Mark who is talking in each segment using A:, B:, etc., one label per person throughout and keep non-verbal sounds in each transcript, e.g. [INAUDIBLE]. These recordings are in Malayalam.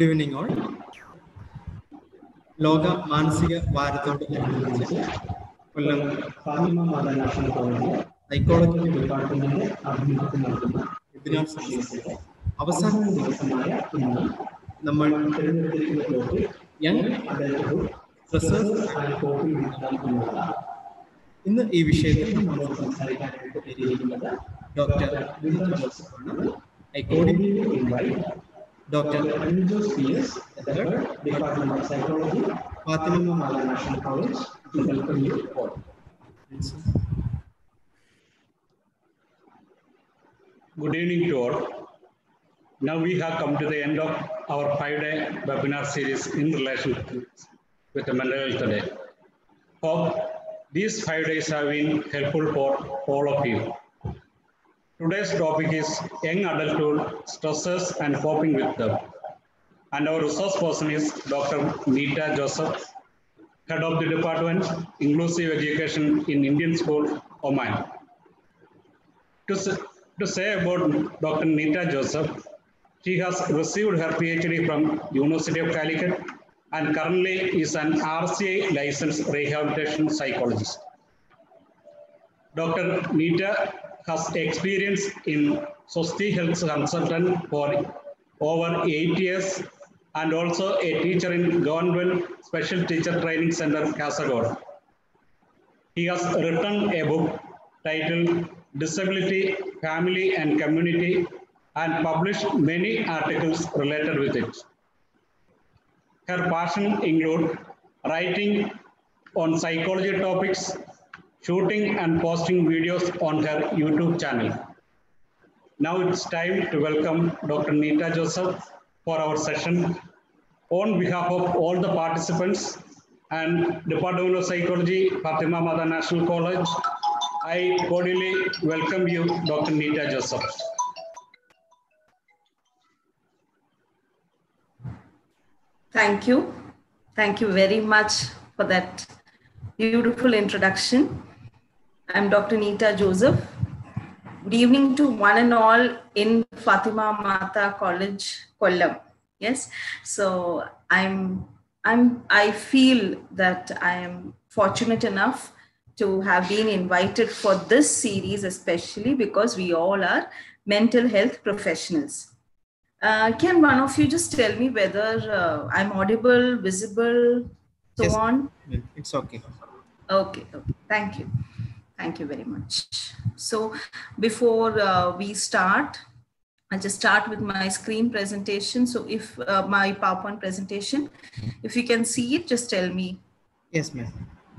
A: Good evening all. ലോക മാനസിക വാരത്തോട് കൊല്ലം
B: ഫാത്തിമ
A: സൈക്കോളജി അവസാന
B: ഇന്ന്
A: നമ്മൾ യങ്
B: ആൻഡ്
A: ഇന്ന് ഈ വിഷയത്തിൽ
B: നമ്മളോട് സംസാരിക്കാനായിട്ട്
A: ഡോക്ടർ
B: വിനിത ആണ് Dr. Anju C.S. Department of Psychology, Fatima Mala National College, to welcome you all.
C: Good evening to all. Now we have come to the end of our five-day webinar series in relation with the mental health today. Hope these five days have been helpful for all of you. Today's topic is young adulthood, stresses and coping with them. And our resource person is Dr. Nita Joseph, Head of the Department, Inclusive Education in Indian School, Oman. To, to say about Dr. Nita Joseph, she has received her PhD from University of Calicut and currently is an RCA licensed rehabilitation psychologist. Dr. Nita has experience in Sosti Health Consultant for over eight years and also a teacher in Government Special Teacher Training Center, Kasaragod. He has written a book titled Disability, Family and Community and published many articles related with it. Her passion include writing on psychology topics, shooting and posting videos on her YouTube channel. Now it's time to welcome Dr. Nita Joseph for our session. On behalf of all the participants and Department of Psychology, Fatima Mother National College, I cordially welcome you, Dr. Nita Joseph.
D: Thank you. Thank you very much for that beautiful introduction. I'm Dr. Nita Joseph. Good evening to one and all in Fatima Mata College, Kollam. Yes, so I'm I'm I feel that I am fortunate enough to have been invited for this series, especially because we all are mental health professionals. Uh, can one of you just tell me whether uh, I'm audible, visible, so
A: Yes.
D: on?
A: It's okay.
D: Okay, okay. Thank you. Thank you very much. So before uh, we start, I'll just start with my screen presentation. So if uh, my PowerPoint presentation, if you can see it, just tell me
A: Yes, ma'am.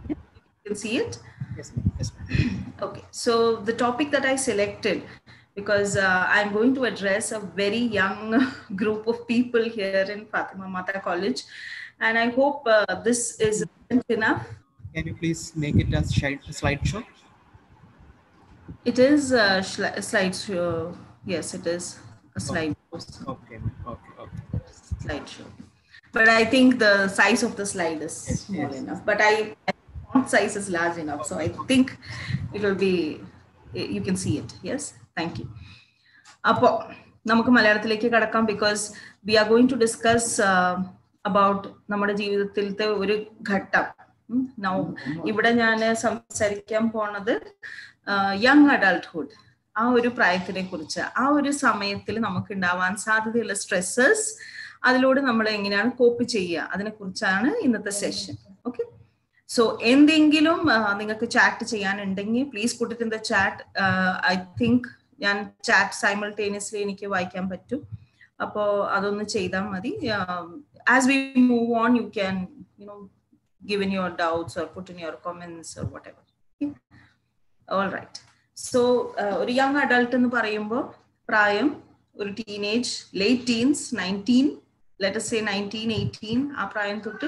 D: you can see it.
A: Yes, ma'am. Yes, ma'am.
D: Okay, so the topic that I selected, because uh, I'm going to address a very young [LAUGHS] group of people here in Fatima Mata College, and I hope uh, this is enough.
A: Can you please make it as slide slideshow?
D: It is a schli- a slideshow. Yes, it is a slide
A: Okay, ma'am. Okay, okay.
D: slideshow. But I think the size of the slide is
A: Yes,
D: small
A: yes.
D: enough. But I font size is large enough, so I think it will be. You can see it. Yes. Thank you. അപ്പോൾ നമുക്ക് മലയാളത്തിലേക്ക് കടക്കാം because we are going to discuss about നമ്മുടെ ജീവിതത്തിലത്തെ ഒരു ഘട്ടം ഉം, now ഇവിടെ ഞാൻ സംസാരിക്കാൻ പോണത് Young adulthood ആ ഒരു പ്രായത്തിനെ കുറിച്ച് ആ ഒരു സമയത്തിൽ നമുക്ക് ഉണ്ടാവാൻ സാധ്യതയുള്ള സ്ട്രെസ്സസ് അതിലൂടെ നമ്മൾ എങ്ങനെയാണ് കോപ്പ് ചെയ്യുക അതിനെ കുറിച്ചാണ് ഇന്നത്തെ സെഷൻ ഓക്കെ സോ എന്തെങ്കിലും നിങ്ങൾക്ക് ചാറ്റ് ചെയ്യാനുണ്ടെങ്കിൽ പ്ലീസ് കൂട്ടിട്ട് in the chat I think ഞാൻ ചാറ്റ് സൈമൾട്ടേനിയസ്ലി എനിക്ക് വായിക്കാൻ പറ്റും. അപ്പോൾ അതൊന്ന് ചെയ്താൽ മതി. As we move on you can you know given your doubts or put in your comments or whatever. Okay? Right so ഒരു യങ് അഡൾട്ട് എന്ന് പറയുമ്പോൾ പ്രായം ഒരു teenage late teens nineteen let's say nineteen eighteen ആ പ്രായം തൊട്ട്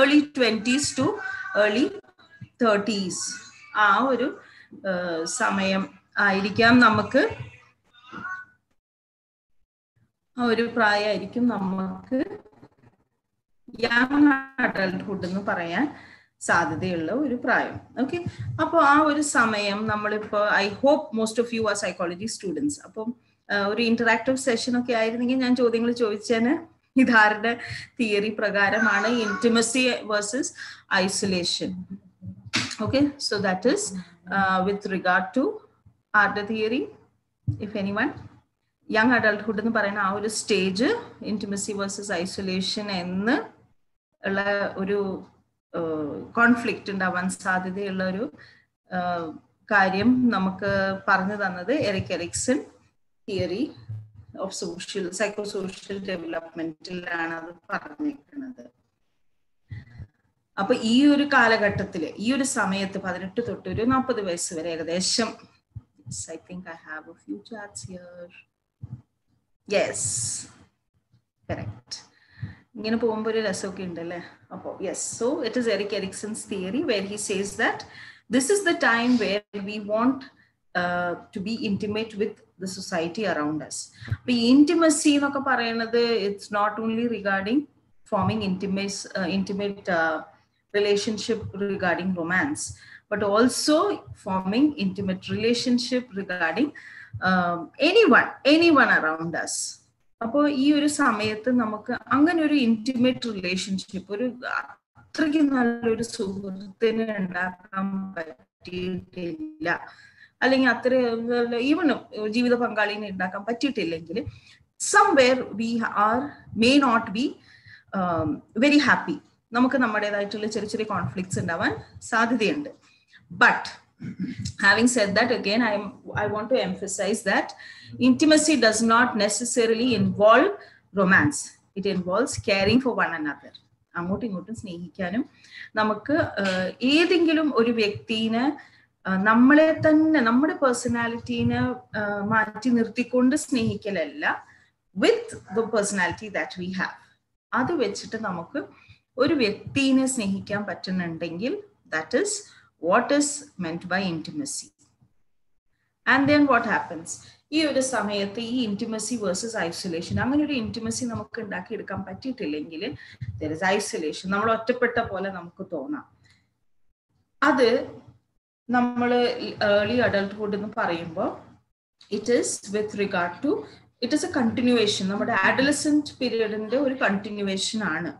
D: early twenties to early thirties ആ ഒരു സമയം ആയിരിക്കാം നമുക്ക്. ആ ഒരു പ്രായമായിരിക്കും നമുക്ക് യങ് അഡൾട്ട്ഹുഡ് എന്ന് പറയാൻ. സാധ്യതയുള്ള ഒരു പ്രായം. ഓക്കെ അപ്പോൾ ആ ഒരു സമയം നമ്മളിപ്പോൾ I hope most of you are psychology students അപ്പം ഒരു ഇന്ററാക്റ്റീവ് സെഷൻ ഒക്കെ ആയിരുന്നെങ്കിൽ ഞാൻ ചോദ്യങ്ങൾ ചോദിച്ചേന്. ഇതാരുടെ തിയറി പ്രകാരമാണ് intimacy versus isolation okay so that is with regard to ആരുടെ theory if any one young adulthood എന്ന് പറയുന്ന ആ ഒരു സ്റ്റേജ് ഇന്റിമസി വേഴ്സസ് ഐസൊലേഷൻ എന്ന് ഉള്ള ഒരു കോൺഫ്ലിക്റ്റ് ഉണ്ടാവാൻ സാധ്യതയുള്ള ഒരു കാര്യം നമുക്ക് പറഞ്ഞു തന്നത് Erik Erikson theory of social psycho social ഡെവലപ്മെന്റിലാണ് അത് പറഞ്ഞിരിക്കുന്നത്. അപ്പൊ ഈ ഒരു കാലഘട്ടത്തിൽ ഈ ഒരു സമയത്ത് പതിനെട്ട് തൊട്ട് ഒരു നാൽപ്പത് വയസ്സ് വരെ ഏകദേശം I think I have a few charts here yes correct ഇങ്ങനെ പോകുമ്പോൾ ഒരു രസമൊക്കെ ഉണ്ടല്ലേ? above. Yes, so it is Eric Erickson's theory where he says that this is the time where we want uh, to be intimate with the society around us. The intimacy, it's not only regarding forming intimate, uh, intimate uh, relationship regarding romance, but also forming intimate relationship regarding um, anyone, anyone around us. അപ്പോൾ ഈ ഒരു സമയത്ത് നമുക്ക് അങ്ങനെ ഒരു ഇന്റിമേറ്റ് റിലേഷൻഷിപ്പ് ഒരു അത്രയ്ക്ക് നല്ലൊരു സുഹൃത്തിനെ ഉണ്ടാക്കാൻ പറ്റിയിട്ടില്ല. അല്ലെങ്കിൽ അത്ര ഈവൺ ജീവിത പങ്കാളിനെ ഉണ്ടാക്കാൻ പറ്റിയിട്ടില്ലെങ്കിൽ somewhere we are may not be very happy നമുക്ക് നമ്മുടേതായിട്ടുള്ള ചെറിയ ചെറിയ കോൺഫ്ലിക്ട്സ് ഉണ്ടാവാൻ സാധ്യതയുണ്ട്. But having said that again i i want to emphasize that intimacy does not necessarily involve romance. It involves caring for one another. അങ്ങോട്ടും ഇങ്ങോട്ടും സ്നേഹിക്കാനും നമുക്ക് ഏതെങ്കിലും ഒരു വ്യക്തിനെ നമ്മളെ തന്നെ നമ്മുടെ പേഴ്സണാലിറ്റീനെ മാറ്റി നിർത്തിക്കൊണ്ട് സ്നേഹിക്കലല്ല with the personality that we have അത് വെച്ചിട്ട് നമുക്ക് ഒരു വ്യക്തിനെ സ്നേഹിക്കാൻ പറ്റുന്നുണ്ടെങ്കിൽ that is what is meant by intimacy. And then what happens? ഈ ഒരു സമയത്ത് ഈ ഇന്റിമസി വേഴ്സസ് ഐസൊലേഷൻ അങ്ങനെ ഒരു ഇന്റിമസി നമുക്ക് ഉണ്ടാക്കിയെടുക്കാൻ പറ്റിയിട്ടില്ലെങ്കിൽ ദർ ഇസ് ഐസൊലേഷൻ നമ്മൾ ഒറ്റപ്പെട്ട പോലെ നമുക്ക് തോന്നാം അത് നമ്മൾ ഏർലി അഡൾട്ട്ഹുഡ് എന്ന് പറയുമ്പോൾ it is with regard to it is a continuation നമ്മുടെ ആഡലസെന്റ് പീരീഡിന്റെ ഒരു കണ്ടിന്യൂവേഷൻ ആണ്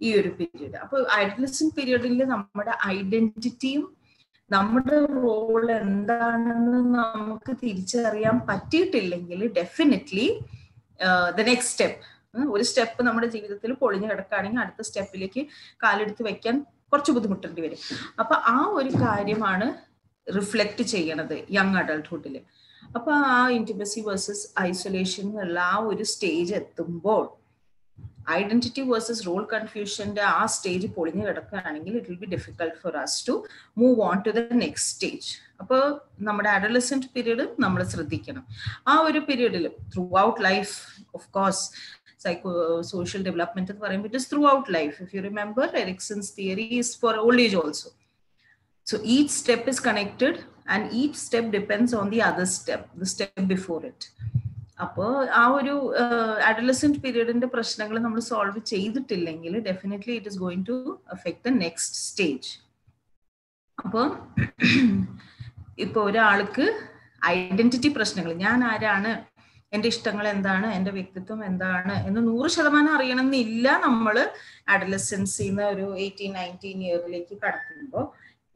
D: ഈ ഒരു പീരീഡ് അപ്പൊ അഡലസെന്റ് പീരീഡിൽ നമ്മുടെ ഐഡന്റിറ്റിയും നമ്മുടെ റോൾ എന്താണെന്ന് നമുക്ക് തിരിച്ചറിയാൻ പറ്റിയിട്ടില്ലെങ്കിൽ ഡെഫിനറ്റ്ലി ദ നെക്സ്റ്റ് സ്റ്റെപ്പ് ഒരു സ്റ്റെപ്പ് നമ്മുടെ ജീവിതത്തിൽ പൊളിഞ്ഞു കിടക്കുകയാണെങ്കിൽ അടുത്ത സ്റ്റെപ്പിലേക്ക് കാലെടുത്ത് വെക്കാൻ കുറച്ച് ബുദ്ധിമുട്ടേണ്ടി വരും. അപ്പൊ ആ ഒരു കാര്യമാണ് റിഫ്ലക്ട് ചെയ്യണത് യങ് അഡൾട്ട്ഹുഡിൽ അപ്പൊ ആ ഇന്റിമസി വേഴ്സസ് ഐസൊലേഷൻ എന്നുള്ള ആ ഒരു സ്റ്റേജ് എത്തുമ്പോൾ ഐഡന്റിറ്റി വേഴ്സസ് റോൾ കൺഫ്യൂഷന്റെ ആ സ്റ്റേജ് പൊളിഞ്ഞു കിടക്കുകയാണെങ്കിൽ it will be difficult for us to move on to the next stage അപ്പോൾ നമ്മുടെ അഡലസെന്റ് പീരീഡ് നമ്മൾ ശ്രദ്ധിക്കണം. ആ ഒരു പീരീഡിൽ throughout life of course psycho social development എന്ന് പറയുമ്പോൾ it is throughout life if you remember Erikson's theory is for old age also so each step is connected and each step depends on the other step the step before it അപ്പോൾ ആ ഒരു അഡലസെന്റ് പീരീഡിന്റെ പ്രശ്നങ്ങൾ നമ്മൾ സോൾവ് ചെയ്തിട്ടില്ലെങ്കിൽ definitely it is going to affect the next stage അപ്പോൾ ഇപ്പോൾ ഒരാൾക്ക് ഐഡന്റിറ്റി പ്രശ്നങ്ങൾ ഞാൻ ആരാണ് എന്റെ ഇഷ്ടങ്ങൾ എന്താണ് എന്റെ വ്യക്തിത്വം എന്താണ് എന്ന് നൂറ് ശതമാനം അറിയണമെന്നില്ല നമ്മൾ അഡലസൻസിൽ നിന്ന് ഒരു എയ്റ്റീൻ നയന്റീൻ ഇയറിലേക്ക് കടക്കുമ്പോൾ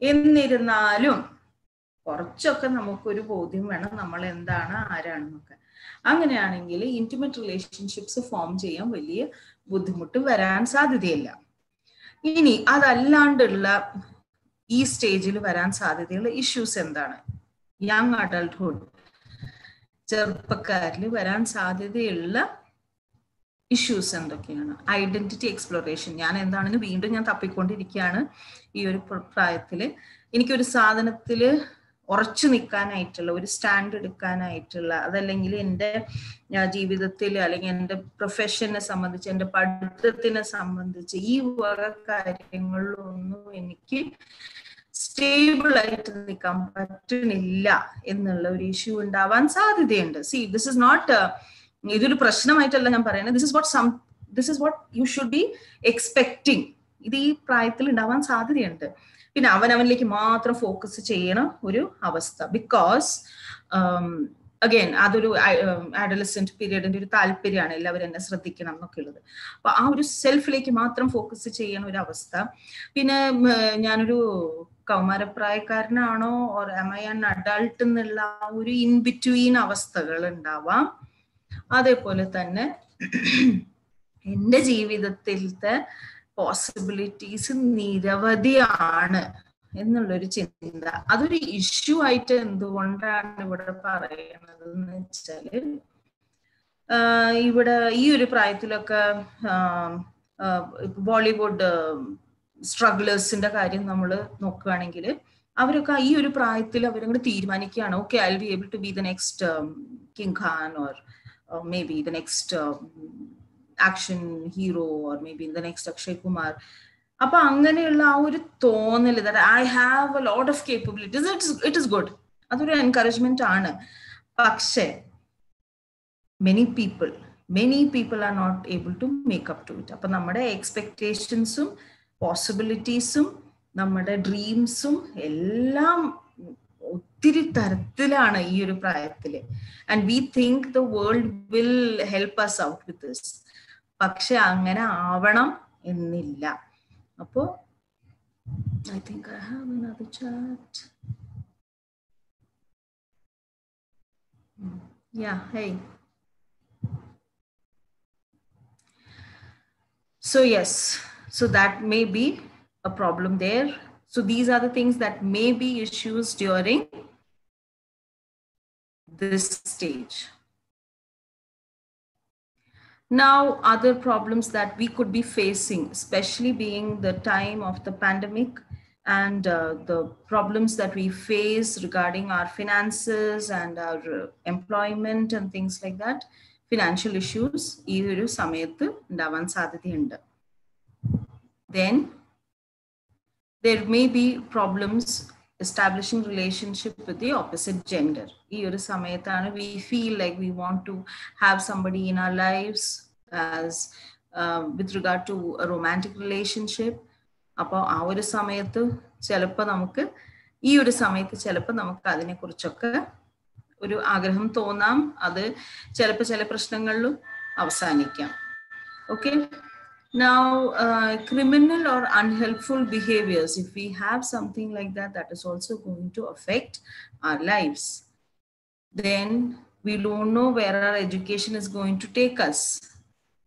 D: എന്നിരുന്നാലും കുറച്ചൊക്കെ നമുക്കൊരു ബോധ്യം വേണം നമ്മൾ എന്താണ് ആരാണെന്നൊക്കെ. അങ്ങനെയാണെങ്കിൽ ഇന്റിമേറ്റ് റിലേഷൻഷിപ്സ് ഫോം ചെയ്യാൻ വലിയ ബുദ്ധിമുട്ട് വരാൻ സാധ്യതയില്ല. ഇനി അതല്ലാണ്ടുള്ള ഈ സ്റ്റേജിൽ വരാൻ സാധ്യതയുള്ള ഇഷ്യൂസ് എന്താണ്? യങ് അഡൾട്ട്ഹുഡ് ചെറുപ്പക്കാരിൽ വരാൻ സാധ്യതയുള്ള ഇഷ്യൂസ് എന്തൊക്കെയാണ്? ഐഡന്റിറ്റി എക്സ്പ്ലോറേഷൻ ഞാൻ എന്താണെന്ന് വീണ്ടും ഞാൻ തപ്പിക്കൊണ്ടിരിക്കുകയാണ് ഈ ഒരു പ്രായത്തിൽ. എനിക്കൊരു സാധനത്തിൽ ഉറച്ചു നിൽക്കാനായിട്ടുള്ള ഒരു സ്റ്റാൻഡ് എടുക്കാനായിട്ടുള്ള അതല്ലെങ്കിൽ എന്റെ ജീവിതത്തിൽ അല്ലെങ്കിൽ എന്റെ പ്രൊഫഷനെ സംബന്ധിച്ച് എന്റെ പഠിത്തത്തിനെ സംബന്ധിച്ച് ഈ വക കാര്യങ്ങളിലൊന്നും എനിക്ക് സ്റ്റേബിൾ ആയിട്ട് നിൽക്കാൻ പറ്റുന്നില്ല എന്നുള്ള ഒരു ഇഷ്യൂ ഉണ്ടാവാൻ സാധ്യതയുണ്ട്. സി ദിസ് ഇസ് നോട്ട് ഇതൊരു പ്രശ്നമായിട്ടല്ല ഞാൻ പറയുന്നത്. This is what some this is what you should be expecting ഇത് ഈ പ്രായത്തിൽ ഉണ്ടാവാൻ സാധ്യതയുണ്ട്. പിന്നെ അവനവനിലേക്ക് മാത്രം ഫോക്കസ് ചെയ്യണ ഒരു അവസ്ഥ. ബിക്കോസ് അഗൈൻ അതൊരു അഡലസെന്റ് പീരീഡിന്റെ ഒരു താല്പര്യമാണ്. എല്ലാവരും എന്നെ ശ്രദ്ധിക്കണം എന്നൊക്കെ ഉള്ളത്. അപ്പൊ ആ ഒരു സെൽഫിലേക്ക് മാത്രം ഫോക്കസ് ചെയ്യണ ഒരു അവസ്ഥ. പിന്നെ ഞാനൊരു കൗമാരപ്രായക്കാരനാണോ? Or am I an adult എന്നുള്ള ഒരു ഇൻ ബിറ്റ്വീൻ അവസ്ഥകൾ ഉണ്ടാവാം. അതേപോലെ തന്നെ എന്റെ ജീവിതത്തിലത്തെ പോസിബിലിറ്റീസ് നിരവധിയാണ് എന്നുള്ളൊരു ചിന്ത. അതൊരു ഇഷ്യൂ ആയിട്ട് എന്തുകൊണ്ടാണ് ഇവിടെ പറയുന്നത് എന്ന് വെച്ചാൽ ഇവിടെ ഈ ഒരു പ്രായത്തിലൊക്കെ ബോളിവുഡ് സ്ട്രഗ്ലേഴ്സിന്റെ കാര്യം നമ്മൾ നോക്കുകയാണെങ്കിൽ അവരൊക്കെ ഈ ഒരു പ്രായത്തിൽ അവരങ്ങോട്ട് തീരുമാനിക്കുകയാണ് okay I be able to be the next king Khan or may be the next action hero or maybe the next Akshay Kumar അപ്പൊ അങ്ങനെയുള്ള ആ ഒരു തോന്നൽ I have a lot of capabilities it it is good അതൊരു എൻകറേജ്മെന്റ് ആണ് പക്ഷേ many people many people are not able to make up to it അപ്പൊ നമ്മുടെ എക്സ്പെക്ടേഷൻസും പോസിബിലിറ്റീസും നമ്മുടെ ഡ്രീംസും എല്ലാം ഒത്തിരി തരത്തിലാണ് ഈ ഒരു പ്രായത്തില് and we think the world will help us out with this പക്ഷെ അങ്ങനെ ആവണം എന്നില്ല അപ്പോ I think I have another chat yeah hey so yes so that may be a problem there so these are the things that may be issues during this stage now other problems that we could be facing especially being the time of the pandemic and uh, the problems that we face regarding our finances and our uh, employment and things like that financial issues ഈ ഒരു സമയത്ത് ഉണ്ടാവാൻ സാധ്യതയുണ്ട് then there may be problems establishing relationship with the opposite gender ഈ ഒരു സമയത്താണ് like we want to have somebody in our lives as uh, with regard to a romantic relationship അപ്പോൾ ആ ഒരു സമയത്ത് ചിലപ്പോൾ നമുക്ക് ഈ ഒരു സമയത്ത് ചിലപ്പോൾ നമുക്ക് അതിനെക്കുറിച്ചൊക്കെ ഒരു ആഗ്രഹം തോന്നാം അത് ചിലപ്പോൾ ചില പ്രശ്നങ്ങളിലും അവസാനിക്കാം okay Now, uh, criminal or unhelpful behaviors, if we have something like that, that is also going to affect our lives. Then we don't know where our education is going to take us.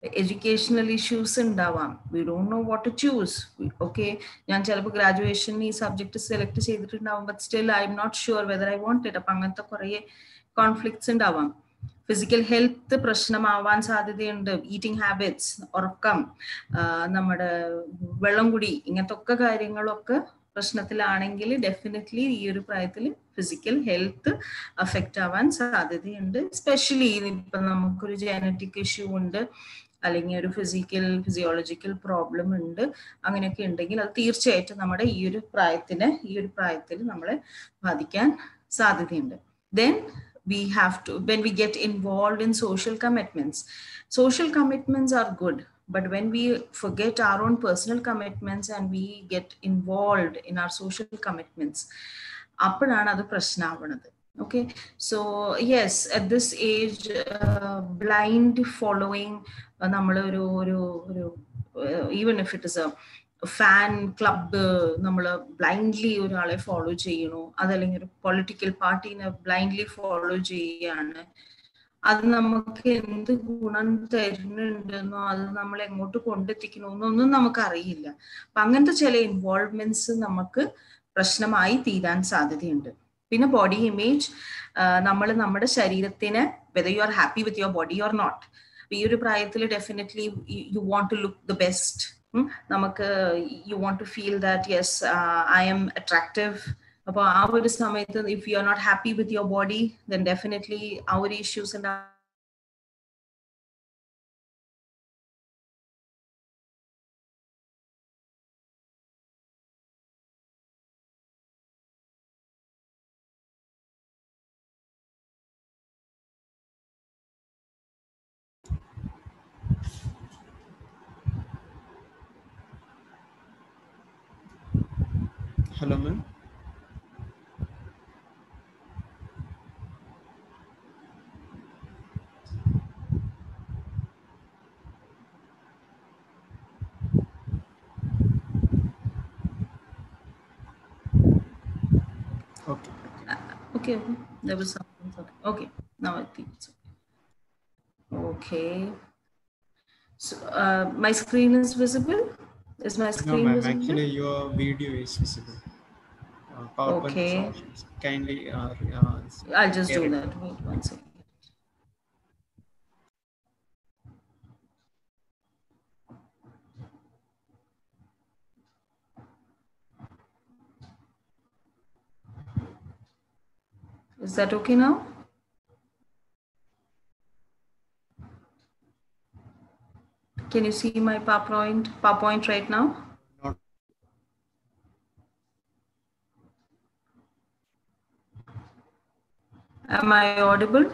D: Educational issues in Dawam. We don't know what to choose. We, okay, Yan graduation is subject to select now, but still I'm not sure whether I want it. Apanganta conflicts in Dawam. Physical health പ്രശ്നമാവാൻ സാധ്യതയുണ്ട്. ഈറ്റിംഗ് ഹാബിറ്റ്സ് ഉറക്കം നമ്മുടെ വെള്ളം കുടി ഇങ്ങനത്തെ ഒക്കെ കാര്യങ്ങളൊക്കെ പ്രശ്നത്തിലാണെങ്കിൽ ഡെഫിനറ്റ്ലി ഈ ഒരു പ്രായത്തിൽ ഫിസിക്കൽ ഹെൽത്ത് അഫക്റ്റ് ആവാൻ സാധ്യതയുണ്ട്. സ്പെഷ്യലി ഇപ്പം നമുക്കൊരു ജനറ്റിക് ഇഷ്യൂ ഉണ്ട് അല്ലെങ്കിൽ ഒരു ഫിസിക്കൽ ഫിസിയോളജിക്കൽ പ്രോബ്ലം ഉണ്ട് അങ്ങനെയൊക്കെ ഉണ്ടെങ്കിൽ അത് തീർച്ചയായിട്ടും നമ്മുടെ ഈ ഒരു പ്രായത്തിന് ഈ ഒരു പ്രായത്തിൽ നമ്മളെ ബാധിക്കാൻ സാധ്യതയുണ്ട്. Then we have to when we get involved in social commitments social commitments are good but when we forget our own personal commitments and we get involved in our social commitments അപ്പോഴാണ് അത് പ്രശ്നമാവണത് okay so yes at this age uh, blind following നമ്മൾ ഒരു ഒരു ഒരു even if it is a fan club നമ്മൾ ബ്ലൈൻഡ്ലി ഒരാളെ ഫോളോ ചെയ്യണു അതല്ലെങ്കിൽ ഒരു പൊളിറ്റിക്കൽ പാർട്ടീനെ ബ്ലൈൻഡ്ലി ഫോളോ ചെയ്യാണ്. അത് നമുക്ക് എന്ത് ഗുണം തരുന്നുണ്ടെന്നോ അത് നമ്മൾ എങ്ങോട്ട് കൊണ്ടെത്തിക്കണമെന്നൊന്നും നമുക്ക് അറിയില്ല അപ്പൊ അങ്ങനത്തെ ചില ഇൻവോൾവ്മെന്റ്സ് നമുക്ക് പ്രശ്നമായി തീരാൻ സാധ്യതയുണ്ട്. പിന്നെ ബോഡി ഇമേജ് നമ്മൾ നമ്മുടെ ശരീരത്തിന് whether you are happy with your body or not ഈ ഒരു പ്രായത്തിൽ definitely you want to look the best നമുക്ക് you want to feel that yes I am attractive അപ്പോൾ ആ ഒരു സമയത്ത് if you are not happy with your body then definitely ആ ഒരു issues
A: filament. Okay.
D: Okay. There was something. Okay. okay. Now I think it's okay. Okay. So uh, my screen is visible. Is my screen visible? no, ma'am.
A: Actually, your video is visible. PowerPoint
D: Okay.
A: options. Kindly. Uh, uh,
D: I'll just do
A: it.
D: that. Wait one second. Is that okay now? Can you see my PowerPoint, PowerPoint right now?
A: Not
D: Am I audible?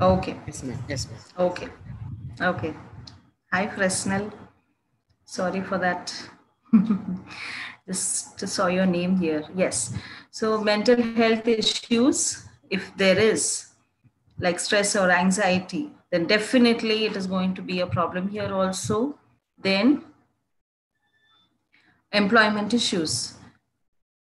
D: Okay.
A: yes, ma'am. Yes, ma'am.
D: Okay. Okay. Hi, Fresnel. Sorry for that. [LAUGHS] Just saw your name here. Yes. So, mental health issues, if there is like stress or anxiety, then definitely it is going to be a problem here also. Then, employment issues.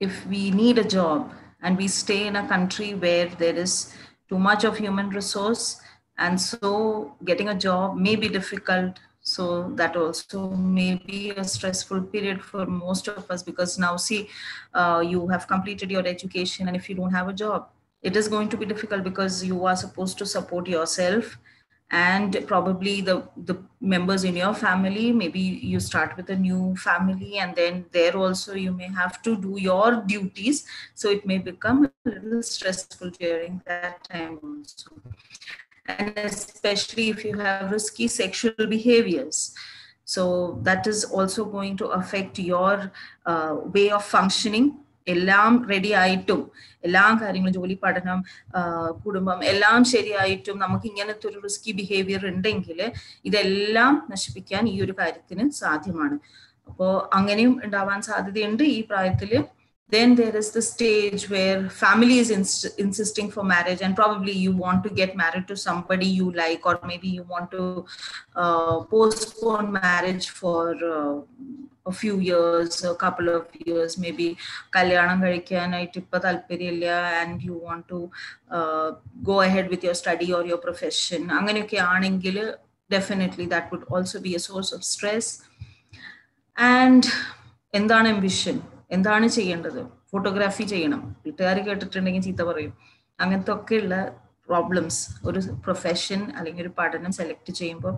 D: If we need a job and we stay in a country where there is too much of human resource and so getting a job may be difficult so that also may be a stressful period for most of us because now see uh, you have completed your education and if you don't have a job it is going to be difficult because you are supposed to support yourself and probably the the members in your family maybe you start with a new family and then there also you may have to do your duties. So it may become a little stressful during that time also. And especially if you have risky sexual behaviors. So that is also going to affect your uh, way of functioning എല്ലാം റെഡി ആയിട്ടും എല്ലാ കാര്യങ്ങളും ജോലി പഠനം കുടുംബം എല്ലാം ശരിയായിട്ടും നമുക്ക് ഇങ്ങനത്തെ ഒരു റിസ്കി ബിഹേവിയർ ഉണ്ടെങ്കിൽ ഇതെല്ലാം നശിപ്പിക്കാൻ ഈ ഒരു കാര്യത്തിന് സാധ്യമാണ്. അപ്പോൾ അങ്ങനെയും ഉണ്ടാവാൻ സാധ്യതയുണ്ട് ഈ പ്രായത്തിൽ. then there is the stage where family is ins- insisting for marriage and probably you want to get married to somebody you like or maybe you want to uh, postpone marriage for uh, a few years a couple of years maybe കല്യാണം കഴിക്കാനായിട്ട് ഇപ്പൊ താല്പര്യമില്ല and you want to go ahead with your study or your profession അങ്ങനെയൊക്കെ ആണെങ്കിൽ definitely that would also be a source of stress and എന്താണ് എംബിഷൻ എന്താണ് ചെയ്യേണ്ടത്? ഫോട്ടോഗ്രാഫി ചെയ്യണം. വീട്ടുകാർ കേട്ടിട്ടുണ്ടെങ്കിൽ ചീത്ത പറയും. അങ്ങനത്തെ ഒക്കെയുള്ള പ്രോബ്ലംസ് ഒരു പ്രൊഫഷൻ അല്ലെങ്കിൽ ഒരു പഠനം സെലക്ട് ചെയ്യുമ്പോൾ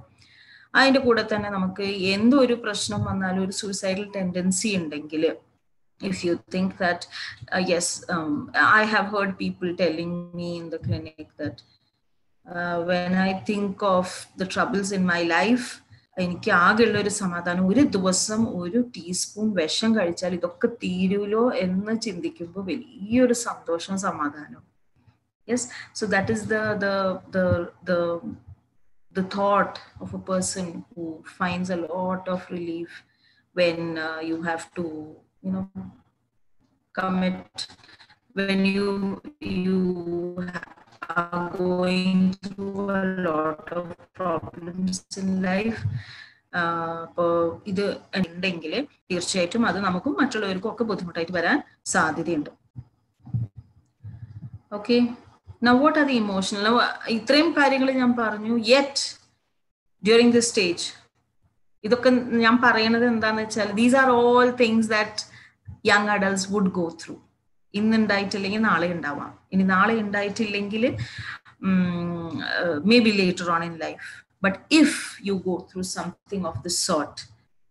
D: അതിന്റെ കൂടെ തന്നെ നമുക്ക് എന്തൊരു പ്രശ്നം വന്നാലും ഒരു സൂയിസൈഡൽ ടെൻഡൻസി ഉണ്ടെങ്കിൽ if you think that yes I have heard have heard people in the in that clinic that uh, when i think of the troubles in my life എനിക്ക് ആകെയുള്ള ഒരു സമാധാനം ഒരു ദിവസം ഒരു ടീസ്പൂൺ വിഷം കഴിച്ചാൽ ഇതൊക്കെ തീരുമല്ലോ എന്ന് ചിന്തിക്കുമ്പോൾ വലിയൊരു സന്തോഷം സമാധാനം yes so that is the the the the the thought of a person who finds a lot of relief when uh, you have to you know commit when you you are going through a lot of problems in life. അപ്പോൾ ഇത് ഉണ്ടെങ്കിൽ തീർച്ചയായിട്ടും അത് നമുക്കും മറ്റുള്ളവർക്കും ഒക്കെ ബുദ്ധിമുട്ടായിട്ട് വരാൻ സാധ്യതയുണ്ട്. ഓക്കെ വാട്ട് ആർ ഇമോഷണൽ ഇത്രയും കാര്യങ്ങൾ ഞാൻ പറഞ്ഞു. യെറ്റ് ഡ്യൂറിങ് ദി സ്റ്റേജ് ഇതൊക്കെ ഞാൻ പറയണത് എന്താന്ന് വെച്ചാൽ these are all things that young adults would go through ഇന്ന് ഉണ്ടായിട്ടില്ലെങ്കിൽ നാളെ ഉണ്ടാവാം ഇനി നാളെ ഉണ്ടായിട്ടില്ലെങ്കിൽ maybe later on in life but if you go through something of the sort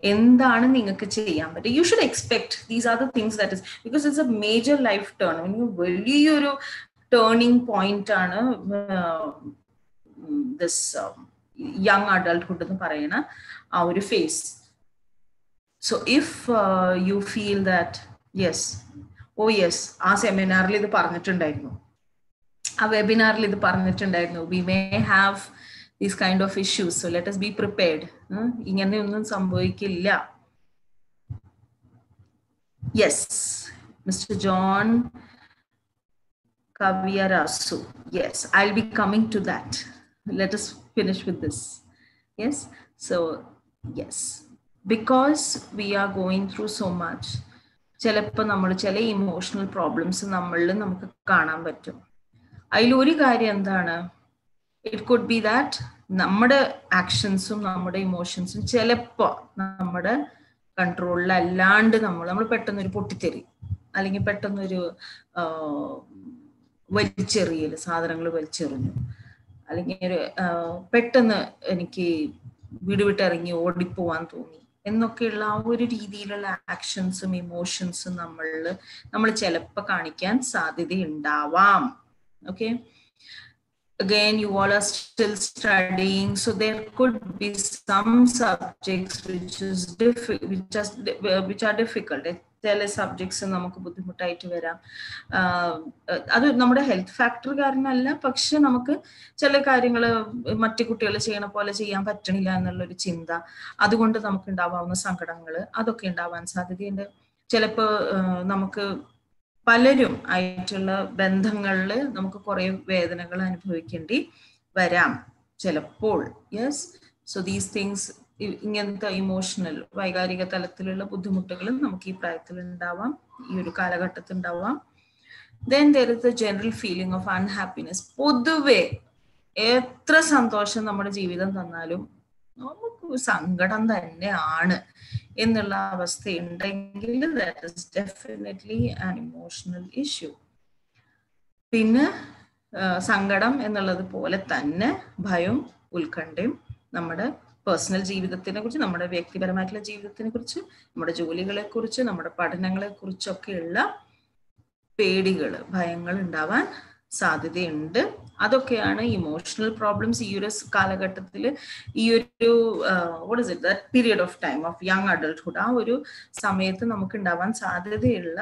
D: എന്താണ് നിങ്ങൾക്ക് ചെയ്യാൻ പറ്റുക you should expect these are the things that is because it's a major life turn വലിയൊരു ടേണിംഗ് പോയിന്റ് ആണ് ദിസ് യങ് അഡൾട്ട്ഹുഡ് എന്ന് പറയുന്ന ആ ഒരു phase so if you feel that yes oh yes ആ സെമിനാറിൽ ഇത് പറഞ്ഞിട്ടുണ്ടായിരുന്നു ആ വെബിനാറിൽ ഇത് പറഞ്ഞിട്ടുണ്ടായിരുന്നു we may have these kind of issues so let's be prepared ഇങ്ങനെയൊന്നും സംഭവിക്കില്ല yes mister John Kavyarasu. Yes, I'll be coming to that. Let us finish with this. Yes, so yes, because we are going through so much. ചിലപ്പോൾ നമ്മൾ ചില ഇമോഷണൽ പ്രോബ്ലംസ് നമ്മളിൽ നമുക്ക് കാണാൻ പറ്റും. അതിലൊരു കാര്യം എന്താണ്? ഇറ്റ് കുഡ് ബി ദാറ്റ് നമ്മുടെ ആക്ഷൻസും നമ്മുടെ ഇമോഷൻസും ചിലപ്പോൾ നമ്മുടെ കൺട്രോളിൽ അല്ലാണ്ട് നമ്മൾ നമ്മൾ പെട്ടെന്നൊരു പൊട്ടിത്തെറി അല്ലെങ്കിൽ പെട്ടെന്നൊരു വലിച്ചെറിയൽ സാധനങ്ങൾ വലിച്ചെറിഞ്ഞു. അല്ലെങ്കിൽ ഒരു പെട്ടെന്ന് എനിക്ക് വീട് വിട്ടിറങ്ങി ഓടിപ്പോവാൻ തോന്നി. എന്നൊക്കെയുള്ള ആ ഒരു രീതിയിലുള്ള ആക്ഷൻസും ഇമോഷൻസും നമ്മളിൽ നമ്മൾ ചിലപ്പോൾ കാണിക്കാൻ സാധ്യതയുണ്ടാവാം okay again you all are still studying so there could be some subjects which is diffi- which, is, which are difficult ചില സബ്ജക്ട്സ് നമുക്ക് ബുദ്ധിമുട്ടായിട്ട് വരാം. അത് നമ്മുടെ ഹെൽത്ത് ഫാക്ടർ കാരണമല്ല പക്ഷെ നമുക്ക് ചില കാര്യങ്ങൾ മറ്റു കുട്ടികൾ ചെയ്യണ പോലെ ചെയ്യാൻ പറ്റണില്ല എന്നുള്ളൊരു ചിന്ത. അതുകൊണ്ട് നമുക്ക് ഉണ്ടാവാവുന്ന സങ്കടങ്ങൾ അതൊക്കെ ഉണ്ടാവാൻ സാധ്യതയുണ്ട്. ചിലപ്പോൾ നമുക്ക് പലരും ആയിട്ടുള്ള ബന്ധങ്ങളിൽ നമുക്ക് കുറെ വേദനകൾ അനുഭവിക്കേണ്ടി വരാം ചിലപ്പോൾ. യെസ് സോ ദീസ് തിങ്സ് ഇങ്ങനത്തെ ഇമോഷണൽ വൈകാരിക തലത്തിലുള്ള ബുദ്ധിമുട്ടുകൾ നമുക്ക് ഈ പ്രായത്തിൽ ഉണ്ടാവാം ഈ ഒരു കാലഘട്ടത്തിൽ ഉണ്ടാവാം then there is the general feeling of unhappiness പൊതുവെ എത്ര സന്തോഷം നമ്മുടെ ജീവിതം തന്നാലും നമുക്ക് സങ്കടം തന്നെയാണ് എന്നുള്ള അവസ്ഥ ഉണ്ടെങ്കിൽ ഡെഫിനറ്റ്ലി ആൻ ഇമോഷണൽ ഇഷ്യൂ പിന്നെ സങ്കടം എന്നുള്ളത് പോലെ തന്നെ ഭയം ഉത്കണ്ഠയും നമ്മുടെ പേഴ്സണൽ ജീവിതത്തിനെ കുറിച്ച് നമ്മുടെ വ്യക്തിപരമായിട്ടുള്ള ജീവിതത്തിനെ കുറിച്ച് നമ്മുടെ ജോലികളെ കുറിച്ച് നമ്മുടെ പഠനങ്ങളെ കുറിച്ചൊക്കെയുള്ള പേടികൾ ഭയങ്ങൾ ഉണ്ടാവാൻ സാധ്യതയുണ്ട്. അതൊക്കെയാണ് ഇമോഷണൽ പ്രോബ്ലംസ് ഈ ഒരു കാലഘട്ടത്തിൽ ഈ ഒരു what is it the period of time of young adulthood ആ ഒരു സമയത്ത് നമുക്ക് ഉണ്ടാവാൻ സാധ്യതയുള്ള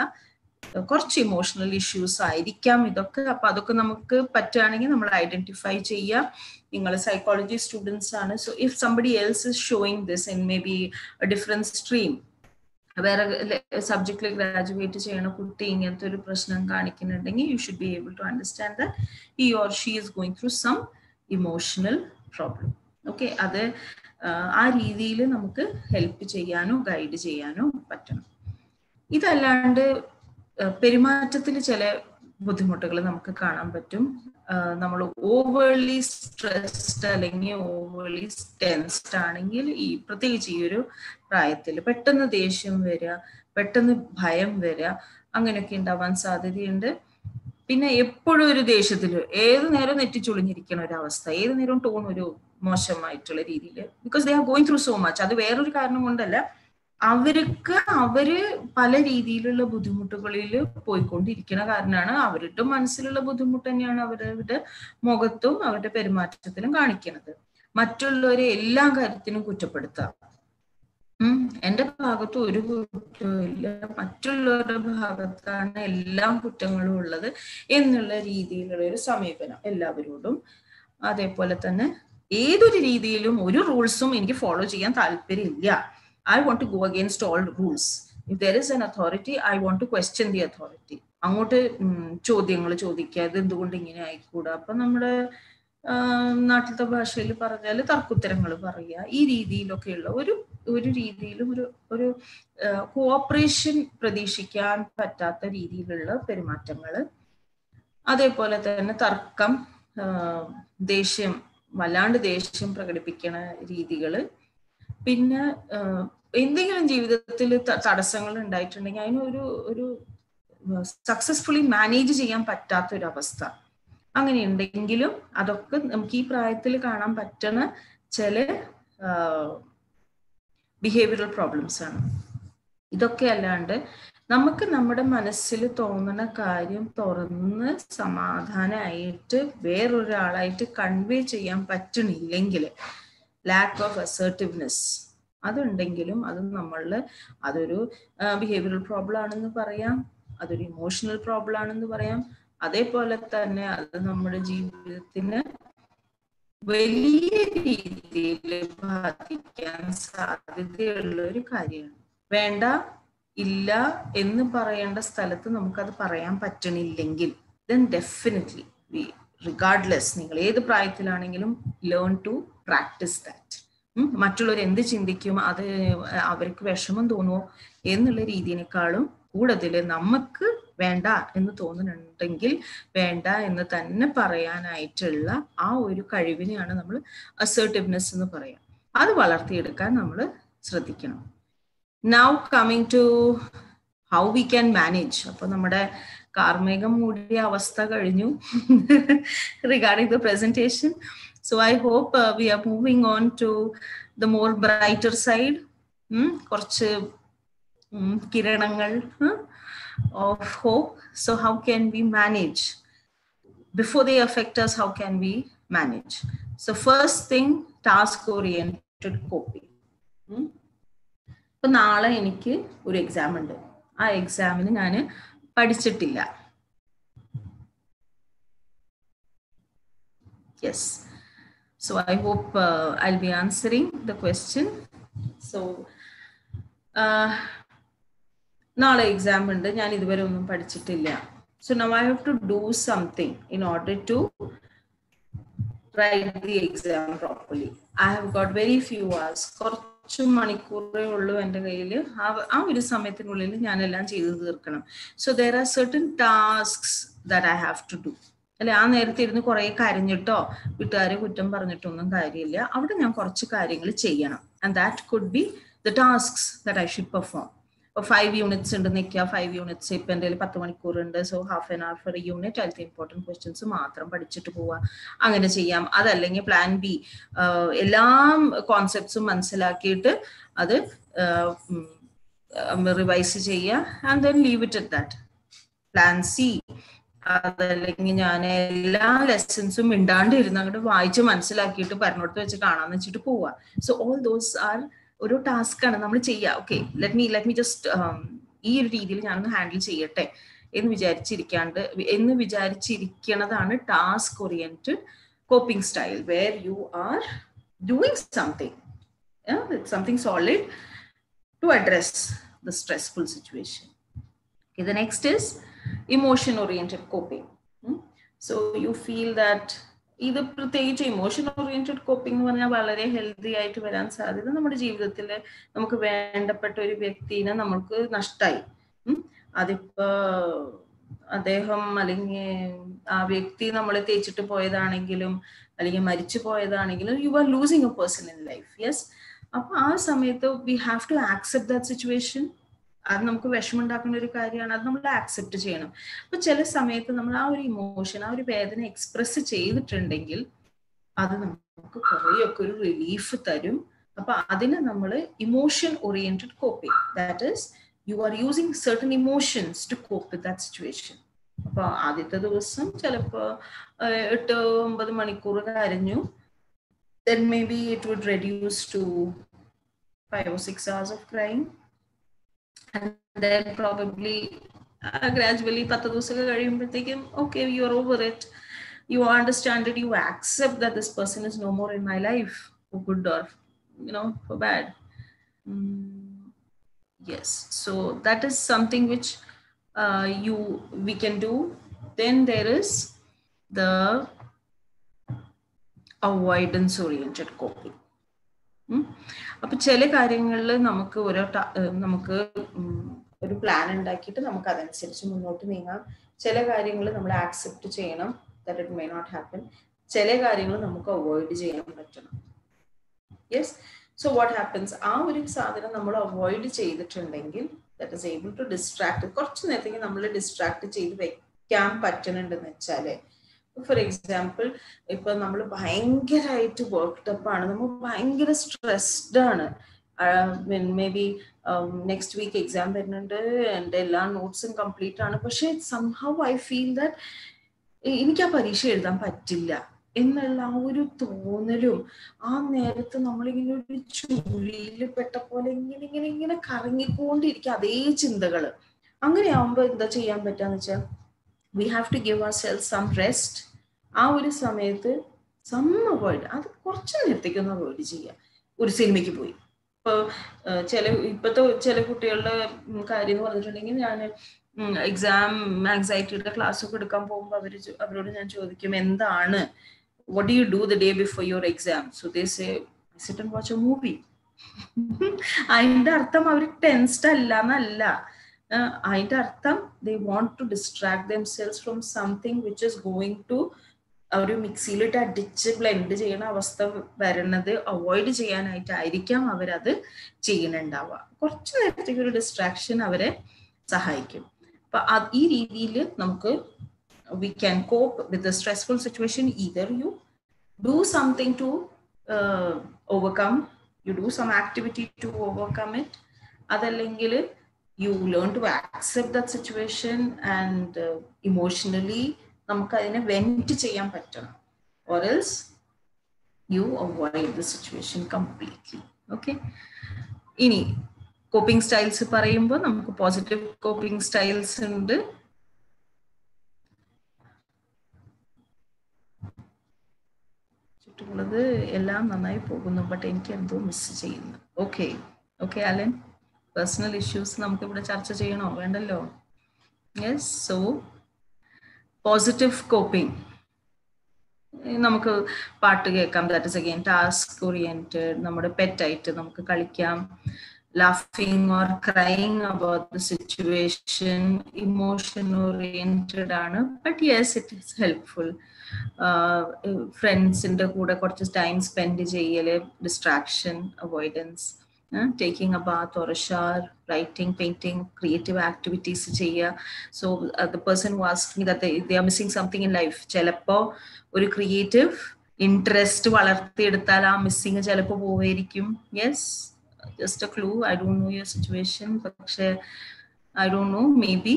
D: കുറച്ച് ഇമോഷണൽ ഇഷ്യൂസ് ആയിരിക്കാം. ഇതൊക്കെ അപ്പൊ അതൊക്കെ നമുക്ക് പറ്റുകയാണെങ്കിൽ നമ്മൾ ഐഡന്റിഫൈ ചെയ്യാം. നിങ്ങൾ സൈക്കോളജി സ്റ്റുഡൻസ് ആണ്. So if somebody else is showing this in maybe different stream വേറെ സബ്ജക്റ്റിൽ ഗ്രാജുവേറ്റ് ചെയ്യണ കുട്ടി ഇങ്ങനത്തെ ഒരു പ്രശ്നം കാണിക്കുന്നുണ്ടെങ്കിൽ you should be able to understand he or she is going through some emotional problem okay അത് ആ രീതിയിൽ നമുക്ക് ഹെൽപ്പ് ചെയ്യാനോ ഗൈഡ് ചെയ്യാനോ പറ്റണം. ഇതല്ലാണ്ട് പെരുമാറ്റത്തിൽ ചില ബുദ്ധിമുട്ടുകൾ നമുക്ക് കാണാൻ പറ്റും. നമ്മൾ ഓവർലി സ്ട്രെസ്ഡ് അല്ലെങ്കിൽ ഓവർലി ടെൻസ്ഡ് ആണെങ്കിൽ ഈ പ്രത്യേകിച്ച് ഈ ഒരു പ്രായത്തിൽ പെട്ടെന്ന് ദേഷ്യം വരിക പെട്ടെന്ന് ഭയം വരിക അങ്ങനെയൊക്കെ ഉണ്ടാവാൻ സാധ്യതയുണ്ട്. പിന്നെ എപ്പോഴും ഒരു ദേഷ്യത്തിൽ ഏത് നേരം നെറ്റിച്ചുളിഞ്ഞിരിക്കണ ഒരു അവസ്ഥ ഏത് നേരവും ടോൺ ഒരു മോശമായിട്ടുള്ള രീതിയിൽ because they are going through so much അത് വേറൊരു കാരണം കൊണ്ടല്ല. അവർക്ക് അവർ പല രീതിയിലുള്ള ബുദ്ധിമുട്ടുകളിൽ പോയിക്കൊണ്ടിരിക്കുന്ന കാരണമാണ് അവരുടെ മനസ്സിലുള്ള ബുദ്ധിമുട്ട് തന്നെയാണ് അവരുടെ മുഖത്തും അവരുടെ പെരുമാറ്റത്തിലും കാണിക്കുന്നത്. മറ്റുള്ളവരെ എല്ലാ കാര്യത്തിനും കുറ്റപ്പെടുത്താം. എന്റെ ഭാഗത്ത് ഒരു കുറ്റവും മറ്റുള്ളവരുടെ ഭാഗത്താണ് എല്ലാ കുറ്റങ്ങളും ഉള്ളത് എന്നുള്ള രീതിയിലുള്ള ഒരു സമീപനം എല്ലാവരോടും. അതേപോലെ തന്നെ ഏതൊരു രീതിയിലും ഒരു റൂൾസും എനിക്ക് ഫോളോ ചെയ്യാൻ താല്പര്യമില്ല. I want to go against all rules. If there is an authority, I want to question the authority. അങ്ങോട്ട് ചോദ്യങ്ങൾ ചോദിക്കുക. ഇത് എന്തുകൊണ്ട് ഇങ്ങനെ ആയിക്കൂടാ? അപ്പൊ നമ്മുടെ നാട്ടിലത്തെ ഭാഷയിൽ പറഞ്ഞാൽ തർക്കുത്തരങ്ങൾ പറയുക. ഈ രീതിയിലൊക്കെയുള്ള ഒരു ഒരു രീതിയിലും ഒരു ഒരു കോഓപ്പറേഷൻ പ്രതീക്ഷിക്കാൻ പറ്റാത്ത രീതിയിലുള്ള പെരുമാറ്റങ്ങൾ അതേപോലെ തന്നെ തർക്കം ദേഷ്യം വല്ലാണ്ട് ദേഷ്യം പ്രകടിപ്പിക്കണ രീതികൾ പിന്നെ എന്തെങ്കിലും ജീവിതത്തിൽ തടസ്സങ്ങൾ ഉണ്ടായിട്ടുണ്ടെങ്കിൽ അതിനൊരു ഒരു സക്സസ്ഫുള്ളി മാനേജ് ചെയ്യാൻ പറ്റാത്ത ഒരു അവസ്ഥ അങ്ങനെ ഉണ്ടെങ്കിലും അതൊക്കെ നമുക്ക് ഈ പ്രായത്തിൽ കാണാൻ പറ്റുന്ന ചില ബിഹേവിയറൽ പ്രോബ്ലംസ് ആണ്. ഇതൊക്കെ അല്ലാണ്ട് നമുക്ക് നമ്മുടെ മനസ്സിൽ തോന്നുന്ന കാര്യം തുറന്ന് സമാധാനമായിട്ട് വേറൊരാളായിട്ട് കൺവേ ചെയ്യാൻ പറ്റണില്ലെങ്കിൽ ലാക്ക് ഓഫ് അസേർട്ടീവ്നെസ് അതുണ്ടെങ്കിലും അത് നമ്മളിൽ അതൊരു ബിഹേവിയറൽ പ്രോബ്ലം ആണെന്ന് പറയാം അതൊരു ഇമോഷണൽ പ്രോബ്ലം ആണെന്ന് പറയാം. അതേപോലെ തന്നെ അത് നമ്മുടെ ജീവിതത്തിന് വലിയ രീതിയിൽ ബാധിക്കാൻ സാധ്യതയുള്ള ഒരു കാര്യമാണ്. വേണ്ട ഇല്ല എന്ന് പറയേണ്ട സ്ഥലത്ത് നമുക്കത് പറയാൻ പറ്റണില്ലെങ്കിൽ ദെൻ ഡെഫിനറ്റ്ലി വി റിഗാർഡ്ലെസ് നിങ്ങൾ ഏത് പ്രായത്തിലാണെങ്കിലും ലേൺ ടു പ്രാക്ടീസ് ദാറ്റ് മറ്റുള്ളവർ എന്ത് ചിന്തിക്കും അത് അവർക്ക് വിഷമം തോന്നുമോ എന്നുള്ള രീതിയേക്കാളും കൂടുതൽ നമുക്ക് വേണ്ട എന്ന് തോന്നുന്നുണ്ടെങ്കിൽ വേണ്ട എന്ന് തന്നെ പറയാനായിട്ടുള്ള ആ ഒരു കഴിവിനെയാണ് നമ്മൾ അസേർട്ടീവ്നെസ് എന്ന് പറയാം. അത് വളർത്തിയെടുക്കാൻ നമ്മൾ ശ്രദ്ധിക്കണം. Now coming to how we can manage അപ്പൊ നമ്മുടെ കാർമേഘം മൂടിയ അവസ്ഥ കഴിഞ്ഞു. Regarding the presentation so I hope we are moving on to the more brighter side കുറച്ച് കിരണങ്ങൾ of hope so how can we manage before they affect us how can we manage so first thing task oriented coping ഇപ്പൊ നാളെ എനിക്ക് ഒരു എക്സാം ഉണ്ട് ആ എക്സാമിന് ഞാൻ പഠിച്ചിട്ടില്ല yes so I hope I be answering the question so നാളെ എക്സാം ഉണ്ട് ഞാൻ ഇതുവരെ ഒന്നും പഠിച്ചിട്ടില്ല so now I have to do something in order to write the exam properly I have got very few hours കുറച്ച് മണിക്കൂറേ ഉള്ളൂ എൻ്റെ കയ്യിൽ ആ ഒരു സമയത്തിനുള്ളിൽ ഞാൻ എല്ലാം ചെയ്തു തീർക്കണം so there are certain tasks that I have to do അല്ലെ ആ നേരത്തെ ഇരുന്ന് കുറെ കരഞ്ഞിട്ടോ വീട്ടുകാരെ കുറ്റം പറഞ്ഞിട്ടൊന്നും കാര്യമില്ല. അവിടെ ഞാൻ കുറച്ച് കാര്യങ്ങൾ ചെയ്യണം. And that could be the task that I should perform ഇപ്പോൾ ഫൈവ് യൂണിറ്റ്സ് ഉണ്ട് നിൽക്കുക ഫൈവ് യൂണിറ്റ്സ് ഇപ്പം എന്റെ പത്ത് മണിക്കൂർ ഉണ്ട് so half an hour four unit അതിലത്തെ ഇമ്പോർട്ടന്റ് ക്വസ്റ്റ്യൻസ് മാത്രം പഠിച്ചിട്ട് പോവാ. അങ്ങനെ ചെയ്യാം. അതല്ലെങ്കിൽ പ്ലാൻ ബി എല്ലാം കോൺസെപ്റ്റ്സും മനസ്സിലാക്കിയിട്ട് അത് റിവൈസ് ചെയ്യുക and then leave it at that plan C അതല്ലെങ്കിൽ ഞാൻ എല്ലാ ലെസൺസും മിണ്ടാണ്ട് ഇരുന്ന് അങ്ങോട്ട് വായിച്ച് മനസ്സിലാക്കിയിട്ട് പറഞ്ഞോടത്ത് വെച്ച് കാണാന്ന് വെച്ചിട്ട് പോവാ. സോ ഓൾ ദോസ് ആർ ഒരു ടാസ്ക് ആണ് നമ്മൾ ചെയ്യുക okay let me let me just ഈ ഒരു രീതിയിൽ ഞാനൊന്ന് ഹാൻഡിൽ ചെയ്യട്ടെ എന്ന് വിചാരിച്ചിരിക്കാണ്ട് എന്ന് വിചാരിച്ചിരിക്കണതാണ് task oriented coping style where you are doing something something solid to address the stressful situation the next next is emotion coping so you feel that ഇത് പ്രത്യേകിച്ച് ഇമോഷൻ ഓറിയന്റഡ് കോപ്പിംഗ് എന്ന് പറഞ്ഞാൽ വളരെ ഹെൽത്തി ആയിട്ട് വരാൻ സാധ്യത നമ്മുടെ ജീവിതത്തിൽ നമുക്ക് വേണ്ടപ്പെട്ട ഒരു വ്യക്തിനെ നമ്മൾക്ക് നഷ്ടമായി അതിപ്പോ അദ്ദേഹം അല്ലെങ്കിൽ ആ വ്യക്തി നമ്മളെ തേച്ചിട്ട് പോയതാണെങ്കിലും അല്ലെങ്കിൽ മരിച്ചു പോയതാണെങ്കിലും you are losing a person in life yes അപ്പൊ ആ സമയത്ത് we have to accept that situation അത് നമുക്ക് വിഷമുണ്ടാക്കുന്ന ഒരു കാര്യമാണ്. അത് നമ്മൾ ആക്സെപ്റ്റ് ചെയ്യണം. അപ്പൊ ചില സമയത്ത് നമ്മൾ ആ ഒരു ഇമോഷൻ ആ ഒരു വേദന എക്സ്പ്രസ് ചെയ്തിട്ടുണ്ടെങ്കിൽ അത് നമുക്ക് കുറേയൊക്കെ ഒരു റിലീഫ് തരും. അപ്പൊ അതിന് നമ്മൾ emotion oriented coping that is you are using certain emotions to cope with that situation അപ്പൊ ആദ്യത്തെ ദിവസം ചിലപ്പോ എട്ട് ഒമ്പത് മണിക്കൂർ കരഞ്ഞു. Then maybe it would reduce to five six hours of crying. and then probably uh, gradually പത്ത് ദിവസമൊക്കെ കഴിയുമ്പോഴത്തേക്കും okay you are over it you understand it you accept that this person is no more in my life for good or you know for bad yes so that is something which uh, you we can do then there is the avoidance oriented coping അപ്പൊ ചില കാര്യങ്ങളിൽ നമുക്ക് ഓരോ നമുക്ക് ഒരു പ്ലാൻ ഉണ്ടാക്കിയിട്ട് നമുക്ക് അതനുസരിച്ച് മുന്നോട്ട് നീങ്ങാം. ചില കാര്യങ്ങൾ നമ്മൾ ആക്സെപ്റ്റ് ചെയ്യണം. That it may not happen ചില കാര്യങ്ങൾ നമുക്ക് അവോയ്ഡ് ചെയ്യാൻ പറ്റണം. യെസ് സോ വാട്ട് ഹാപ്പൻസ് ആ ഒരു സാധനം നമ്മൾ അവോയ്ഡ് ചെയ്തിട്ടുണ്ടെങ്കിൽ that is able to distract കുറച്ച് നേരത്തേക്ക് നമ്മൾ ഡിസ്ട്രാക്ട് ചെയ്ത് വെക്കാൻ പറ്റുന്നുണ്ടെന്ന് വെച്ചാൽ ഫോർ എക്സാമ്പിൾ ഇപ്പൊ നമ്മൾ ഭയങ്കരമായിട്ട് വർക്ക്ഡപ്പ് ആണ്. നമ്മൾ ഭയങ്കര സ്ട്രെസ്ഡ് ആണ്. Maybe next week exam വരുന്നുണ്ട് എന്റെ എല്ലാ നോട്ട്സും കംപ്ലീറ്റ് ആണ്. പക്ഷെ സംഹൗ ഐ ഫീൽ ദാറ്റ് എനിക്ക് ആ പരീക്ഷ എഴുതാൻ പറ്റില്ല എന്നുള്ള ആ ഒരു തോന്നലും ആ നേരത്ത് നമ്മളിങ്ങനെ ഒരു ചുഴിയിൽ പെട്ട പോലെ ഇങ്ങനെ ഇങ്ങനെ ഇങ്ങനെ കറങ്ങിക്കൊണ്ടിരിക്കുക അതേ ചിന്തകൾ. അങ്ങനെ ആവുമ്പോ എന്താ ചെയ്യാൻ പറ്റാന്ന് വെച്ചാൽ we have to give ourself some rest ആ ഒരു സമയത്ത് സം അവോയ്ഡ് അത് കുറച്ച് നേരത്തേക്ക് ഒന്ന് അവോയ്ഡ് ചെയ്യുക. ഒരു സിനിമയ്ക്ക് പോയി. ഇപ്പോൾ ചില ഇപ്പോഴത്തെ ചില കുട്ടികളുടെ കാര്യം എന്ന് പറഞ്ഞിട്ടുണ്ടെങ്കിൽ ഞാൻ എക്സാം ആങ്സൈറ്റിയുടെ ക്ലാസ് ഒക്കെ എടുക്കാൻ പോകുമ്പോൾ അവർ അവരോട് ഞാൻ ചോദിക്കും എന്താണ്? What you do the day before your exam so say, I sit and watch a movie. [LAUGHS] അതിന്റെ അർത്ഥം അവർ ടെൻസ്ഡ് അല്ല എന്നല്ല. അതിന്റെ അർത്ഥം they want to distract themselves from something which is going to ഒരു മിക്സിയിലിട്ട് അടിച്ച് ബ്ലെൻഡ് ചെയ്യുന്ന അവസ്ഥ വരുന്നത് അവോയ്ഡ് ചെയ്യാനായിട്ടായിരിക്കാം അവരത് ചെയ്യണുണ്ടാവുക കുറച്ച് നേരത്തേക്ക് ഒരു ഡിസ്ട്രാക്ഷൻ അവരെ സഹായിക്കും. അപ്പൊ ഈ രീതിയിൽ നമുക്ക് we can cope with stressful situation either you do something to overcome you do some activity to overcome it അതല്ലെങ്കിൽ you learn to accept that situation and emotionally നമുക്ക് അതിനെ വെന്റ് ചെയ്യാൻ പറ്റണം. Or you avoid the situation completely. Okay? ഇനി കോപ്പിംഗ് സ്റ്റൈൽസ് പറയുമ്പോൾ നമുക്ക് പോസിറ്റീവ് കോപ്പിംഗ് സ്റ്റൈൽസ് ഉണ്ട്. ചുറ്റുമുള്ളത് എല്ലാം നന്നായി പോകുന്നു. ബട്ട് എനിക്ക് എന്തോ മിസ് ചെയ്യുന്നു. ഓക്കെ ഓക്കെ അലൻ പേഴ്സണൽ ഇഷ്യൂസ് നമുക്ക് ഇവിടെ ചർച്ച ചെയ്യണോ? വേണ്ടല്ലോ. യെസ് സോ പോസിറ്റീവ് കോപ്പിംഗ് നമുക്ക് പാട്ട് കേൾക്കാം. That is again task oriented നമ്മുടെ പെറ്റായിട്ട് നമുക്ക് കളിക്കാം. ലാഫിങ് or crying about the situation emotion oriented ആണ്. But yes it is helpful ഫ്രണ്ട്സിന്റെ കൂടെ കുറച്ച് ടൈം സ്പെൻഡ് ചെയ്യൽ distraction avoidance taking a bath or a shower writing painting creative activities ചെയ്യുക so the person asking the they are missing something in life ചിലപ്പോൾ ഒരു ക്രിയേറ്റീവ് ഇൻട്രസ്റ്റ് വളർത്തിയെടുത്താൽ ആ മിസ്സിങ് ചിലപ്പോൾ പോവായിരിക്കും yes just a clue I don't know your situation പക്ഷേ I don't know maybe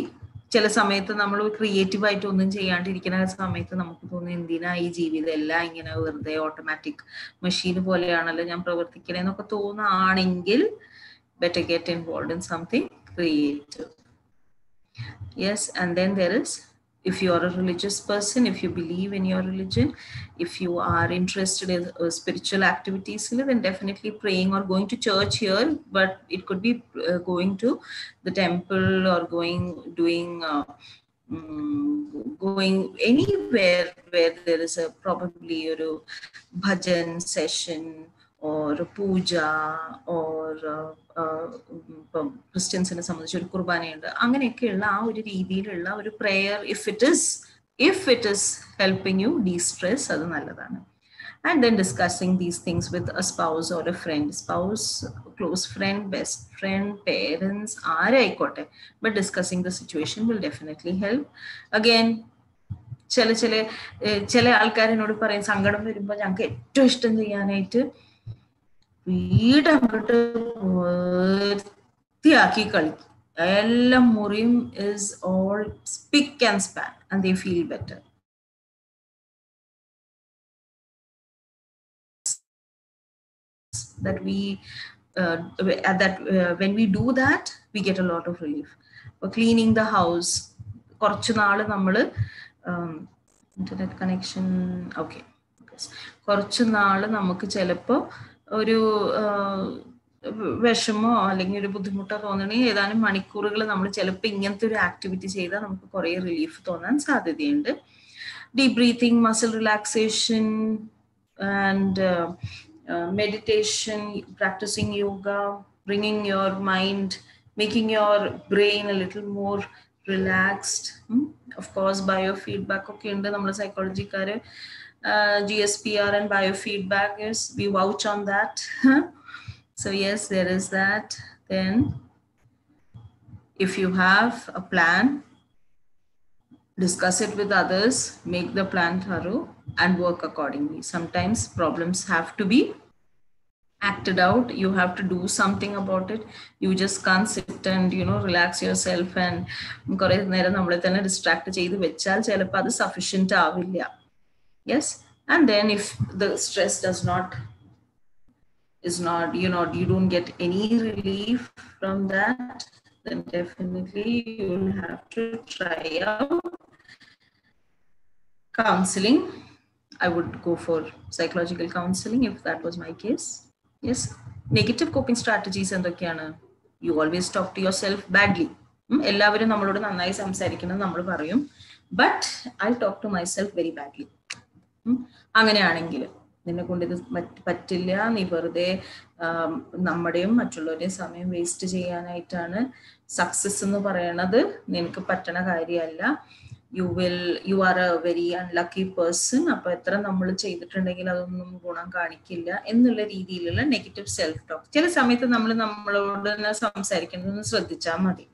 D: ചില സമയത്ത് നമ്മൾ ക്രിയേറ്റീവ് ആയിട്ട് ഒന്നും ചെയ്യാണ്ടിരിക്കുന്ന സമയത്ത് നമുക്ക് തോന്നുന്നു എന്തിനാ ഈ ജീവിതം? എല്ലാം ഇങ്ങനെ വെറുതെ ഓട്ടോമാറ്റിക് മെഷീൻ പോലെയാണല്ലോ ഞാൻ പ്രവർത്തിക്കണേ എന്നൊക്കെ തോന്നുകയാണെങ്കിൽ better get involve in something creative yes and then there is if you are a religious person, if you believe in your religion, if you are interested in uh, spiritual activities, then definitely praying or going to church here, but it could be uh, going to the temple or going, doing, uh, um, going anywhere where there is a probably a bhajan session or puja or ഇപ്പം ക്രിസ്ത്യൻസിനെ സംബന്ധിച്ച് ഒരു കുർബാനയുണ്ട്. അങ്ങനെയൊക്കെയുള്ള ആ ഒരു രീതിയിലുള്ള ഒരു prayer if it is if it is helping you destress അത് നല്ലതാണ്. And then discussing these things with a spouse or a friend spouse close friend best friend parents ആരായിക്കോട്ടെ. But discussing the situation will definitely help again ചില ചില ചില ആൾക്കാരെന്നോട് പറയും സങ്കടം വരുമ്പോൾ ഞങ്ങൾക്ക് ഏറ്റവും ഇഷ്ടം ചെയ്യാനായിട്ട് വീട് അങ്ങോട്ട് വൃത്തിയാക്കി കളിക്കും എല്ലാം മുറിയും is all spick and span and they feel better that we uh, that uh, when we do that we get a lot of relief for cleaning the house കുറച്ച് നാള് നമ്മൾ ഇന്റർനെറ്റ് കണക്ഷൻ ഓക്കെ കുറച്ച് നാള് നമുക്ക് ചിലപ്പോൾ ഒരു വിഷമോ അല്ലെങ്കിൽ ഒരു ബുദ്ധിമുട്ടോ തോന്നണെങ്കിൽ ഏതാനും മണിക്കൂറുകൾ നമ്മൾ ചിലപ്പോൾ ഇങ്ങനത്തെ ഒരു ആക്ടിവിറ്റി ചെയ്താൽ നമുക്ക് കുറേ റിലീഫ് തോന്നാൻ സാധ്യതയുണ്ട്. Deep breathing muscle relaxation and meditation practicing yoga bringing your mind making your brain a little more relaxed of course biofeedback ഒക്കെ ഉണ്ട്. നമ്മൾ സൈക്കോളജിക്കാർ uh, GSPR and biofeedback is we vouch on that. [LAUGHS] so yes, there is that. Then if you have a plan, discuss it with others, make the plan thorough and work accordingly. Sometimes problems have to be acted out you have to do something about it you just can't sit and you know relax yourself and കുറെ നേരം നമ്മളെ തന്നെ ഡിസ്ട്രാക്ട് ചെയ്ത് വെച്ചാൽ ചിലപ്പോൾ അത് സഫീഷ്യൻ്റ് ആവില്ല yes and then if the stress does not is not you know you don't get any relief from that then definitely you will have to try out counseling i would go for psychological counseling if that was my case yes negative coping strategies എന്തൊക്കെയാണ് you always talk to yourself badly എല്ലാവരും നമ്മളോട് നന്നായി സംസാരിക്കുന്നത് നമ്മൾ പറയും but I talk to myself very badly അങ്ങനെയാണെങ്കിൽ നിന്നെ കൊണ്ട് ഇത് പറ്റില്ല. നീ വെറുതെ നമ്മുടെയും മറ്റുള്ളവരുടെയും സമയം വേസ്റ്റ് ചെയ്യാനായിട്ടാണ് സക്സസ് എന്ന് പറയണത്. നിനക്ക് പറ്റണ കാര്യമല്ല. You will you are a very unlucky person അപ്പൊ എത്ര നമ്മൾ ചെയ്തിട്ടുണ്ടെങ്കിൽ അതൊന്നും ഗുണം കാണിക്കില്ല എന്നുള്ള രീതിയിലുള്ള നെഗറ്റീവ് സെൽഫ് ടോക്ക് ചില സമയത്ത് നമ്മൾ നമ്മളോട് തന്നെ സംസാരിക്കുന്നതെന്ന് ശ്രദ്ധിച്ചാൽ മതി.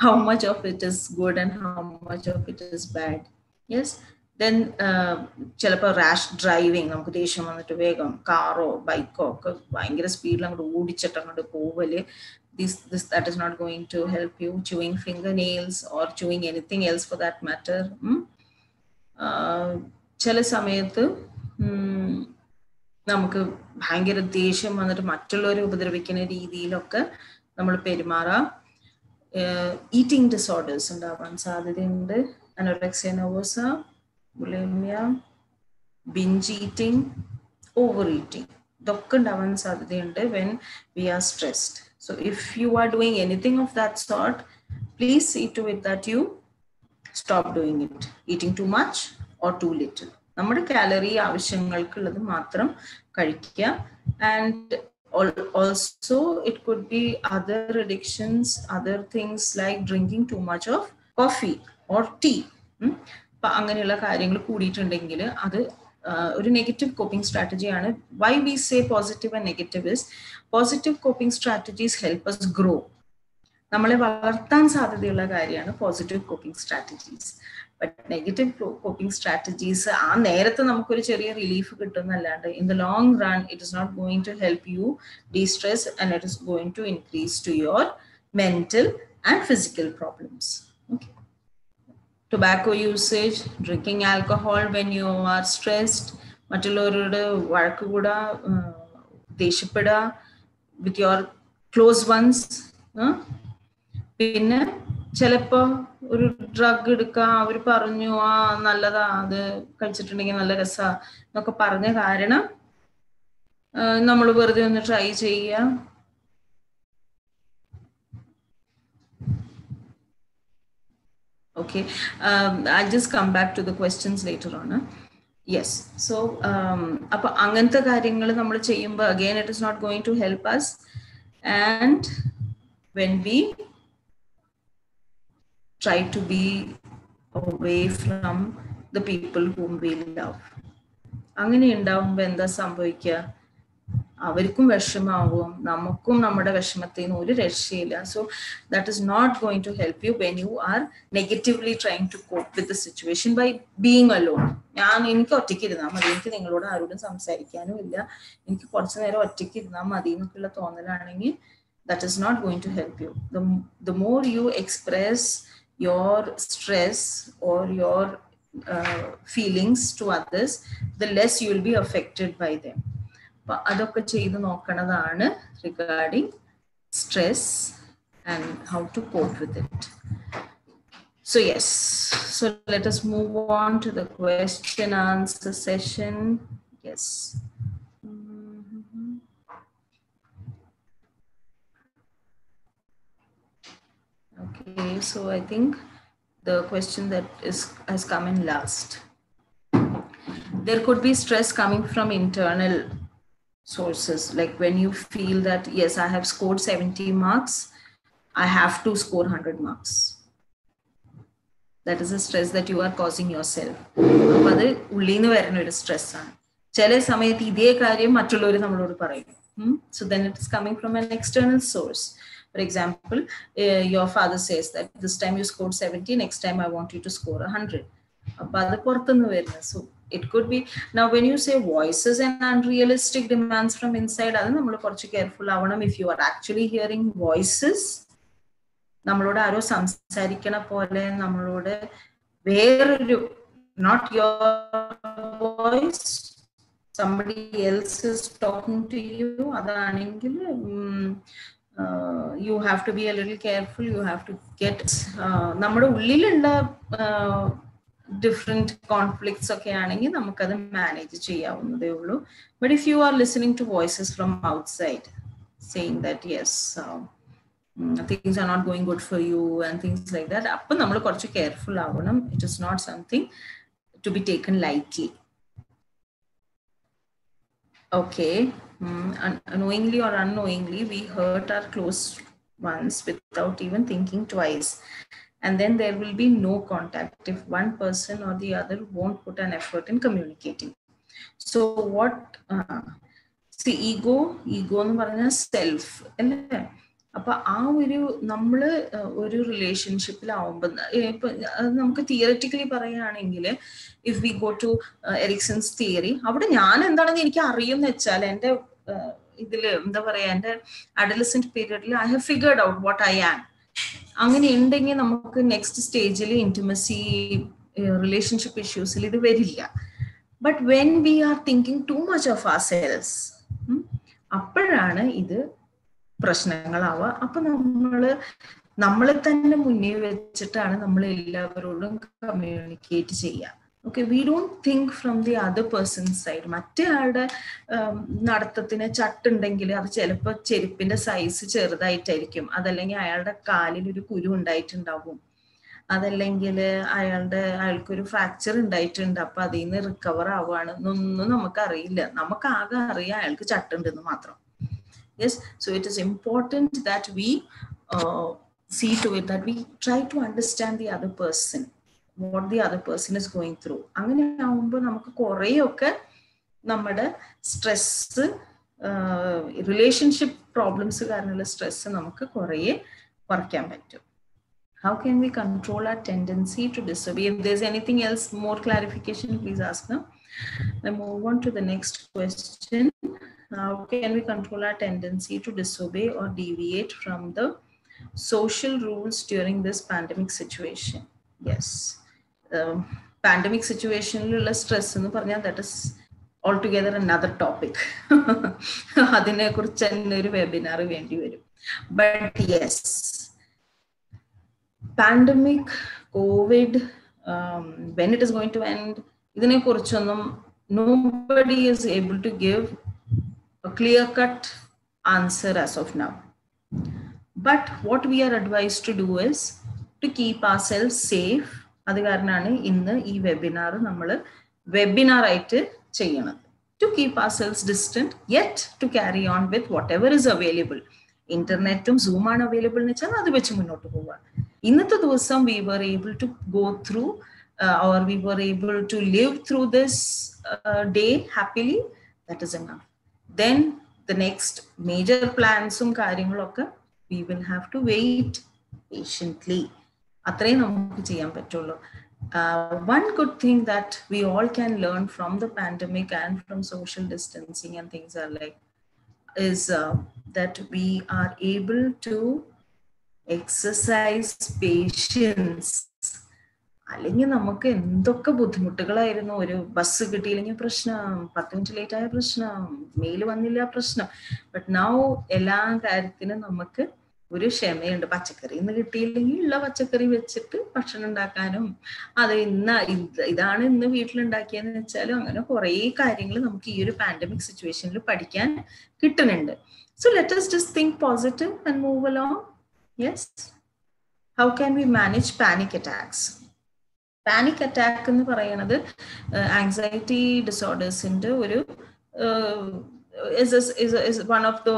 D: How much of it is good and how much of it is bad yes then ചിലപ്പോൾ റാഷ് ഡ്രൈവിങ് നമുക്ക് ദേഷ്യം വന്നിട്ട് വേഗം കാറോ ബൈക്കോ ഒക്കെ ഭയങ്കര സ്പീഡിൽ അങ്ങോട്ട് ഓടിച്ചിട്ട് അങ്ങോട്ട് പോവൽ. This this that is not going to help you. Chewing fingernails or chewing else for that matter. Matter ചില സമയത്ത് നമുക്ക് ഭയങ്കര ദേഷ്യം വന്നിട്ട് മറ്റുള്ളവരെ ഉപദ്രവിക്കുന്ന രീതിയിലൊക്കെ നമ്മൾ പെരുമാറാം. ഈറ്റിംഗ് ഡിസോർഡേഴ്സ് ഉണ്ടാവാൻ സാധ്യതയുണ്ട്. Anorexia nervosa bulimia binge eating over eating ഇതൊക്കെ ഉണ്ടാവാൻ സാധ്യതയുണ്ട് when we are stressed so if you are doing anything of that sort please see to it that you stop doing it eating too much or too little നമ്മുടെ കാലറി ആവശ്യങ്ങൾക്കുള്ളത് മാത്രം കഴിക്കുക and also it could be other addictions other things like drinking too much of coffee or tea അപ്പൊ അങ്ങനെയുള്ള കാര്യങ്ങൾ കൂടിയിട്ടുണ്ടെങ്കിൽ അത് ഒരു negative coping സ്ട്രാറ്റജിയാണ് why we say positive and negative is positive coping strategies help us grow നമ്മളെ വളർത്താൻ സാധ്യതയുള്ള കാര്യമാണ് positive coping strategies but negative coping strategies ആ നേരത്തെ നമുക്കൊരു ചെറിയ relief കിട്ടുന്നല്ലാണ്ട് in the long run it is not going to help you destress and it is going to increase to your mental and physical problems okay tobacco usage, drinking alcohol when you are stressed, മറ്റുള്ളവരോട് വഴക്ക് കൂടാ ദേഷ്യപ്പെടുക വിത്ത് യുവർ ക്ലോസ് വൺസ് പിന്നെ ചിലപ്പോ ഒരു ഡ്രഗ് എടുക്കുക അവർ പറഞ്ഞു ആ നല്ലതാ അത് കഴിച്ചിട്ടുണ്ടെങ്കിൽ നല്ല രസാ എന്നൊക്കെ പറഞ്ഞ കാരണം നമ്മൾ വെറുതെ ഒന്ന് ട്രൈ ചെയ്യുക. okay um, i'll just come back to the questions later on huh? yes so um അപ്പൊ അങ്ങനത്തെ കാര്യങ്ങൾ നമ്മൾ ചെയ്യുമ്പോൾ again it is not going to help us and when we try to be away from the people whom we love അങ്ങനെ ഉണ്ടാവുമ്പോൾ എന്താ സംഭവിക്കുക അവർക്കും വിഷമാവും നമുക്കും നമ്മുടെ വിഷമത്തിൽ നിന്ന് ഒരു രക്ഷയില്ല. So that is not going to help you when you are negatively trying to cope with the situation by being alone ഞാൻ എനിക്ക് ഒറ്റയ്ക്ക് ഇരുന്നാൽ മതി. എനിക്ക് നിങ്ങളോട് ആരോടും സംസാരിക്കാനും ഇല്ല. എനിക്ക് കുറച്ചു നേരം ഒറ്റയ്ക്ക് ഇരുന്നാൽ മതി എന്നൊക്കെയുള്ള തോന്നലാണെങ്കിൽ that is not going to help you the more you express your stress or your feelings to others the less you will be affected by them. അപ്പൊ അതൊക്കെ ചെയ്ത് നോക്കണതാണ് regarding stress and how to cope with it So yes, so let us move on to the question answer session. Yes. Mhm. Okay, so I think the question that is has come in last. There could be stress coming from internal sources, like when you feel that yes, I have scored 70 marks, I have to score 100 marks. That is a stress that you are causing yourself. അപ്പൊ അത് ഉള്ളിൽ നിന്ന് വരുന്ന ഒരു സ്ട്രെസ് ആണ് ചില സമയത്ത് ഇതേ കാര്യം മറ്റുള്ളവർ നമ്മളോട് പറയും so then it is coming from an external source For example, uh, your father says that this time you scored 70, next time I want you to score 100. അപ്പൊ അത് പുറത്തുനിന്ന് വരുന്നത് so it could be now when you say voices and unrealistic demands from inside അത് നമ്മൾ കുറച്ച് കെയർഫുൾ ആവണം. If you are actually hearing voices നമ്മളോട് ആരോ സംസാരിക്കണ പോലെ നമ്മളോട് വേറൊരു not your voice somebody else is talking to you അതാണെങ്കിൽ you have to be a little careful you have to get നമ്മുടെ ഉള്ളിലുള്ള ഡിഫറെന്റ് കോൺഫ്ലിക്ട്സ് ഒക്കെ ആണെങ്കിൽ നമുക്കത് മാനേജ് ചെയ്യാവുന്നതേ ഉള്ളൂ but if you are listening to voices from outside saying that yes things are not going good for you and things like that അപ്പം നമ്മൾ കുറച്ച് കെയർഫുൾ ആവണം it is not something to be taken lightly okay mm, un- knowingly or unknowingly we hurt our close ones without even thinking twice And then there will be no contact if one person or the other won't put an effort in communicating. So what uh, see ego ego എന്ന് പറഞ്ഞാൽ സെൽഫ് അല്ലേ? അപ്പൊ ആ ഒരു നമ്മൾ അഹ് ഒരു റിലേഷൻഷിപ്പിലാവുമ്പോൾ ഇപ്പൊ നമുക്ക് തിയററ്റിക്കലി പറയുകയാണെങ്കിൽ if we go to Erikson's theory അവിടെ ഞാൻ എന്താണെന്ന് എനിക്ക് അറിയുമെന്ന് വെച്ചാൽ എന്റെ ഇതിൽ എന്താ പറയാ എന്റെ അഡലസെന്റ് പീരീഡിൽ I have figured out what I am അങ്ങനെ ഉണ്ടെങ്കിൽ നമുക്ക് നെക്സ്റ്റ് സ്റ്റേജിൽ ഇന്റിമസി റിലേഷൻഷിപ്പ് ഇഷ്യൂസിൽ ഇത് വരില്ല. But when we are thinking too much of ourselves അപ്പോഴാണ് ഇത് പ്രശ്നങ്ങളാവുക. അപ്പൊ നമ്മൾ നമ്മളെ തന്നെ മുന്നിൽ വെച്ചിട്ടാണ് നമ്മൾ എല്ലാവരോടും കമ്മ്യൂണിക്കേറ്റ് ചെയ്യുക. Okay we don't think from the other person side മറ്റേ ആളുടെ നടത്തത്തിന് ചട്ടുണ്ടെങ്കിൽ അത് ചിലപ്പോൾ ചെരുപ്പിന്റെ സൈസ് ചെറുതായിട്ടായിരിക്കും. അതല്ലെങ്കിൽ അയാളുടെ കാലിൽ ഒരു കുരു ഉണ്ടായിട്ടുണ്ടാവും. അതല്ലെങ്കിൽ അയാളുടെ അയാൾക്കൊരു ഫ്രാക്ചർ ഉണ്ടായിട്ടുണ്ട്. അപ്പൊ അതിൽ നിന്ന് റിക്കവർ ആവുകയാണ് എന്നൊന്നും നമുക്കറിയില്ല. നമുക്ക് ആകെ അറിയാം അയാൾക്ക് ചട്ടുണ്ടെന്ന് മാത്രം. Yes so it is important that we see to to it that we try to understand the other person what the other person is going through അങ്ങനെ ആവുമ്പോൾ നമുക്ക് കുറേയൊക്കെ നമ്മുടെ സ്ട്രെസ് റിലേഷൻഷിപ്പ് പ്രോബ്ലംസ് കാരണമുള്ള സ്ട്രെസ് നമുക്ക് കുറേ കുറയ്ക്കാൻ പറ്റും how can we control our tendency to disobey if there's anything else more clarification please ask them i move on to the next question how can we control our tendency to disobey or deviate from the social rules during this pandemic situation yes Um, സിറ്റുവേഷനിലുള്ള situation എന്ന് പറഞ്ഞാൽ that is altogether another topic അതിനെ കുറിച്ച് തന്നെ ഒരു വെബിനാർ വേണ്ടി വരും but yes pandemic Covid um, when it is going to end ഇതിനെ കുറിച്ചൊന്നും nobody is able to give a clear cut answer as of now. But what we are advised to do is to keep ourselves safe. അത് കാരണമാണ് ഇന്ന് ഈ വെബിനാർ നമ്മൾ വെബിനാർ ആയിട്ട് ചെയ്യണത് to keep ourselves distant yet to carry on with whatever is available ഇന്റർനെറ്റും സൂമാണ് അവൈലബിൾ എന്ന് വെച്ചാൽ അത് വെച്ച് മുന്നോട്ട് പോവുക ഇന്നത്തെ ദിവസം we were able to go through or we were able to live through this day happily that is enough then the next major plans ഉം കാര്യങ്ങളൊക്കെ we will have to wait patiently അത്രേ നമുക്ക് ചെയ്യാൻ പറ്റുള്ളൂ one good thing that we all can learn from the pandemic and from social distancing and things are like is uh, that we are able to exercise patience അല്ലെങ്കിൽ നമുക്ക് എന്തൊക്കെ ബുദ്ധിമുട്ടുകളായിരുന്നു ഒരു ബസ് കിട്ടിയില്ലെങ്കിൽ പ്രശ്നം പത്ത് മിനിറ്റ് ലേറ്റ് ആയ പ്രശ്നം മെയിൽ വന്നില്ല പ്രശ്നം ബട്ട് നൗ എല്ലാ കാര്യത്തിനും നമുക്ക് ഒരു ക്ഷമയുണ്ട്. പച്ചക്കറി ഇന്ന് കിട്ടിയില്ലെങ്കിൽ ഉള്ള പച്ചക്കറി വെച്ചിട്ട് ഭക്ഷണം ഉണ്ടാക്കാനും അത് ഇന്ന് ഇതാണ് ഇന്ന് വീട്ടിലുണ്ടാക്കിയെന്ന് വെച്ചാലും അങ്ങനെ കുറേ കാര്യങ്ങൾ നമുക്ക് ഈ ഒരു പാൻഡമിക് സിറ്റുവേഷനിൽ പഠിക്കാൻ കിട്ടുന്നുണ്ട്. So let us just think positive and move along. Yes? How we manage panic attacks? Panic attack എന്ന് പറയുന്നത് ആങ്സൈറ്റി ഡിസോർഡേഴ്സിന്റെ ഒരു one of the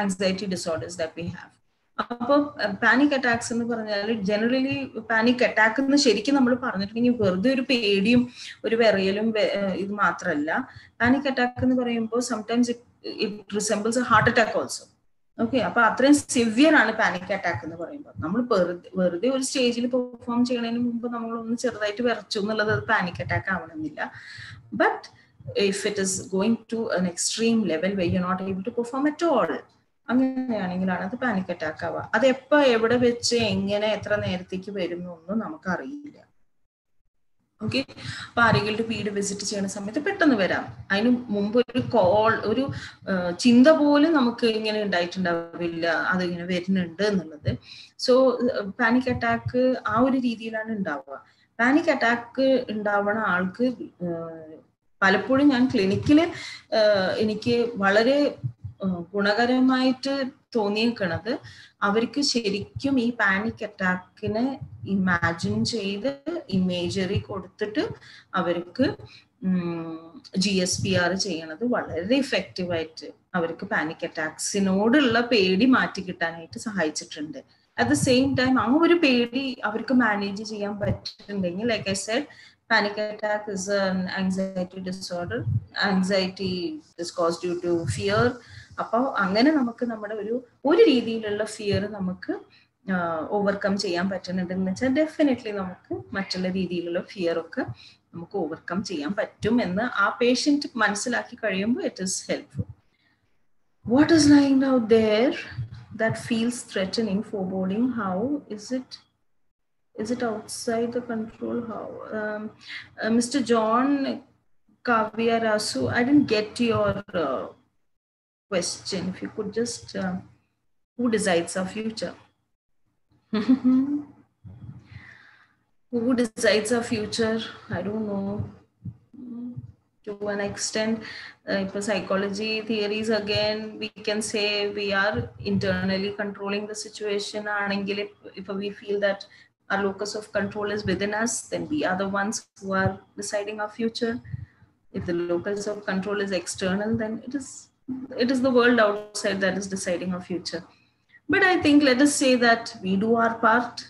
D: anxiety disorders that we have അപ്പോൾ പാനിക് അറ്റാക്സ് എന്ന് പറഞ്ഞാൽ ജനറലി പാനിക് അറ്റാക്ക് എന്ന് ശരിക്കും നമ്മൾ പറഞ്ഞിട്ടുണ്ടെങ്കിൽ വെറുതെ ഒരു പേടിയും ഒരു വിറയലും ഇത് മാത്രമല്ല പാനിക് അറ്റാക്ക് എന്ന് പറയുമ്പോൾ sometimes it resembles a heart attack also okay അപ്പൊ അത്രയും സിവിയർ ആണ് പാനിക് അറ്റാക്ക് എന്ന് പറയുമ്പോൾ. നമ്മൾ വെറുതെ ഒരു സ്റ്റേജിൽ പെർഫോം ചെയ്യണതിന് മുമ്പ് നമ്മൾ ഒന്ന് ചെറുതായിട്ട് വിറച്ചു എന്നുള്ളത് അത് പാനിക് അറ്റാക്ക് ആവണമെന്നില്ല. But if it is going to an extreme level we you not able to perform at all അങ്ങനെയാണെങ്കിലാണ് അത് പാനിക് അറ്റാക്ക് ആവുക. അത് എപ്പോ എവിടെ വെച്ച് എങ്ങനെ എത്ര നേരത്തേക്ക് വരുന്നു ഒന്നും നമുക്ക് നമുക്കറിയില്ല. ഓക്കെ അപ്പൊ ആരെങ്കിലും വീട് വിസിറ്റ് ചെയ്യുന്ന സമയത്ത് പെട്ടെന്ന് വരാം. അതിന് മുമ്പ് ഒരു കോൾ ഒരു ചിന്ത പോലും നമുക്ക് ഇങ്ങനെ ഉണ്ടായിട്ടുണ്ടാവില്ല. അത് ഇങ്ങനെ വരുന്നുണ്ട് എന്നുള്ളത്. സോ പാനിക് അറ്റാക്ക് ആ ഒരു രീതിയിലാണ് ഉണ്ടാവുക. പാനിക് അറ്റാക്ക് ഉണ്ടാവണ ആൾക്ക് പലപ്പോഴും ഞാൻ ക്ലിനിക്കിൽ എനിക്ക് വളരെ ഗുണകരമായിട്ട് തോന്നിയേക്കണത് അവർക്ക് ശരിക്കും ഈ പാനിക് അറ്റാക്കിനെ ഇമാജിൻ ചെയ്ത് ഇമേജറി കൊടുത്തിട്ട് അവർക്ക് ജി എസ് പി ആർ ചെയ്യണത് വളരെ ഇഫക്റ്റീവ് ആയിട്ട് അവർക്ക് പാനിക് അറ്റാക്സിനോടുള്ള പേടി മാറ്റി കിട്ടാനായിട്ട് സഹായിച്ചിട്ടുണ്ട്. അറ്റ് ദ സെയിം ടൈം ആ ഒരു പേടി അവർക്ക് മാനേജ് ചെയ്യാൻ പറ്റുന്നുണ്ടെങ്കിൽ like I said panic attack is anxiety disorder anxiety discourse cause due to fear അപ്പോൾ അങ്ങനെ നമുക്ക് നമ്മുടെ ഒരു ഒരു രീതിയിലുള്ള ഫിയർ നമുക്ക് ഓവർകം ചെയ്യാൻ പറ്റുന്നുണ്ടെന്ന് വെച്ചാൽ ഡെഫിനറ്റ്ലി നമുക്ക് മറ്റുള്ള രീതിയിലുള്ള ഫിയർ ഒക്കെ നമുക്ക് ഓവർകം ചെയ്യാൻ പറ്റും എന്ന് ആ പേഷ്യന്റ് മനസ്സിലാക്കി കഴിയുമ്പോൾ it is helpful what is lying out there that feels threatening for boarding how is is it outside the control? How um, uh, mr john kavya rasu i didn't get your uh, question if you could just uh, who decides our future? [LAUGHS] Who decides our future? I don't know. To an extent uh, psychology theories again we can say we are internally controlling the situation. If, if we feel that our locus of control is within us then we are the ones who are deciding our future. If the locus of control is external then it is it is the world outside that is deciding our future but i think let us say that we do our part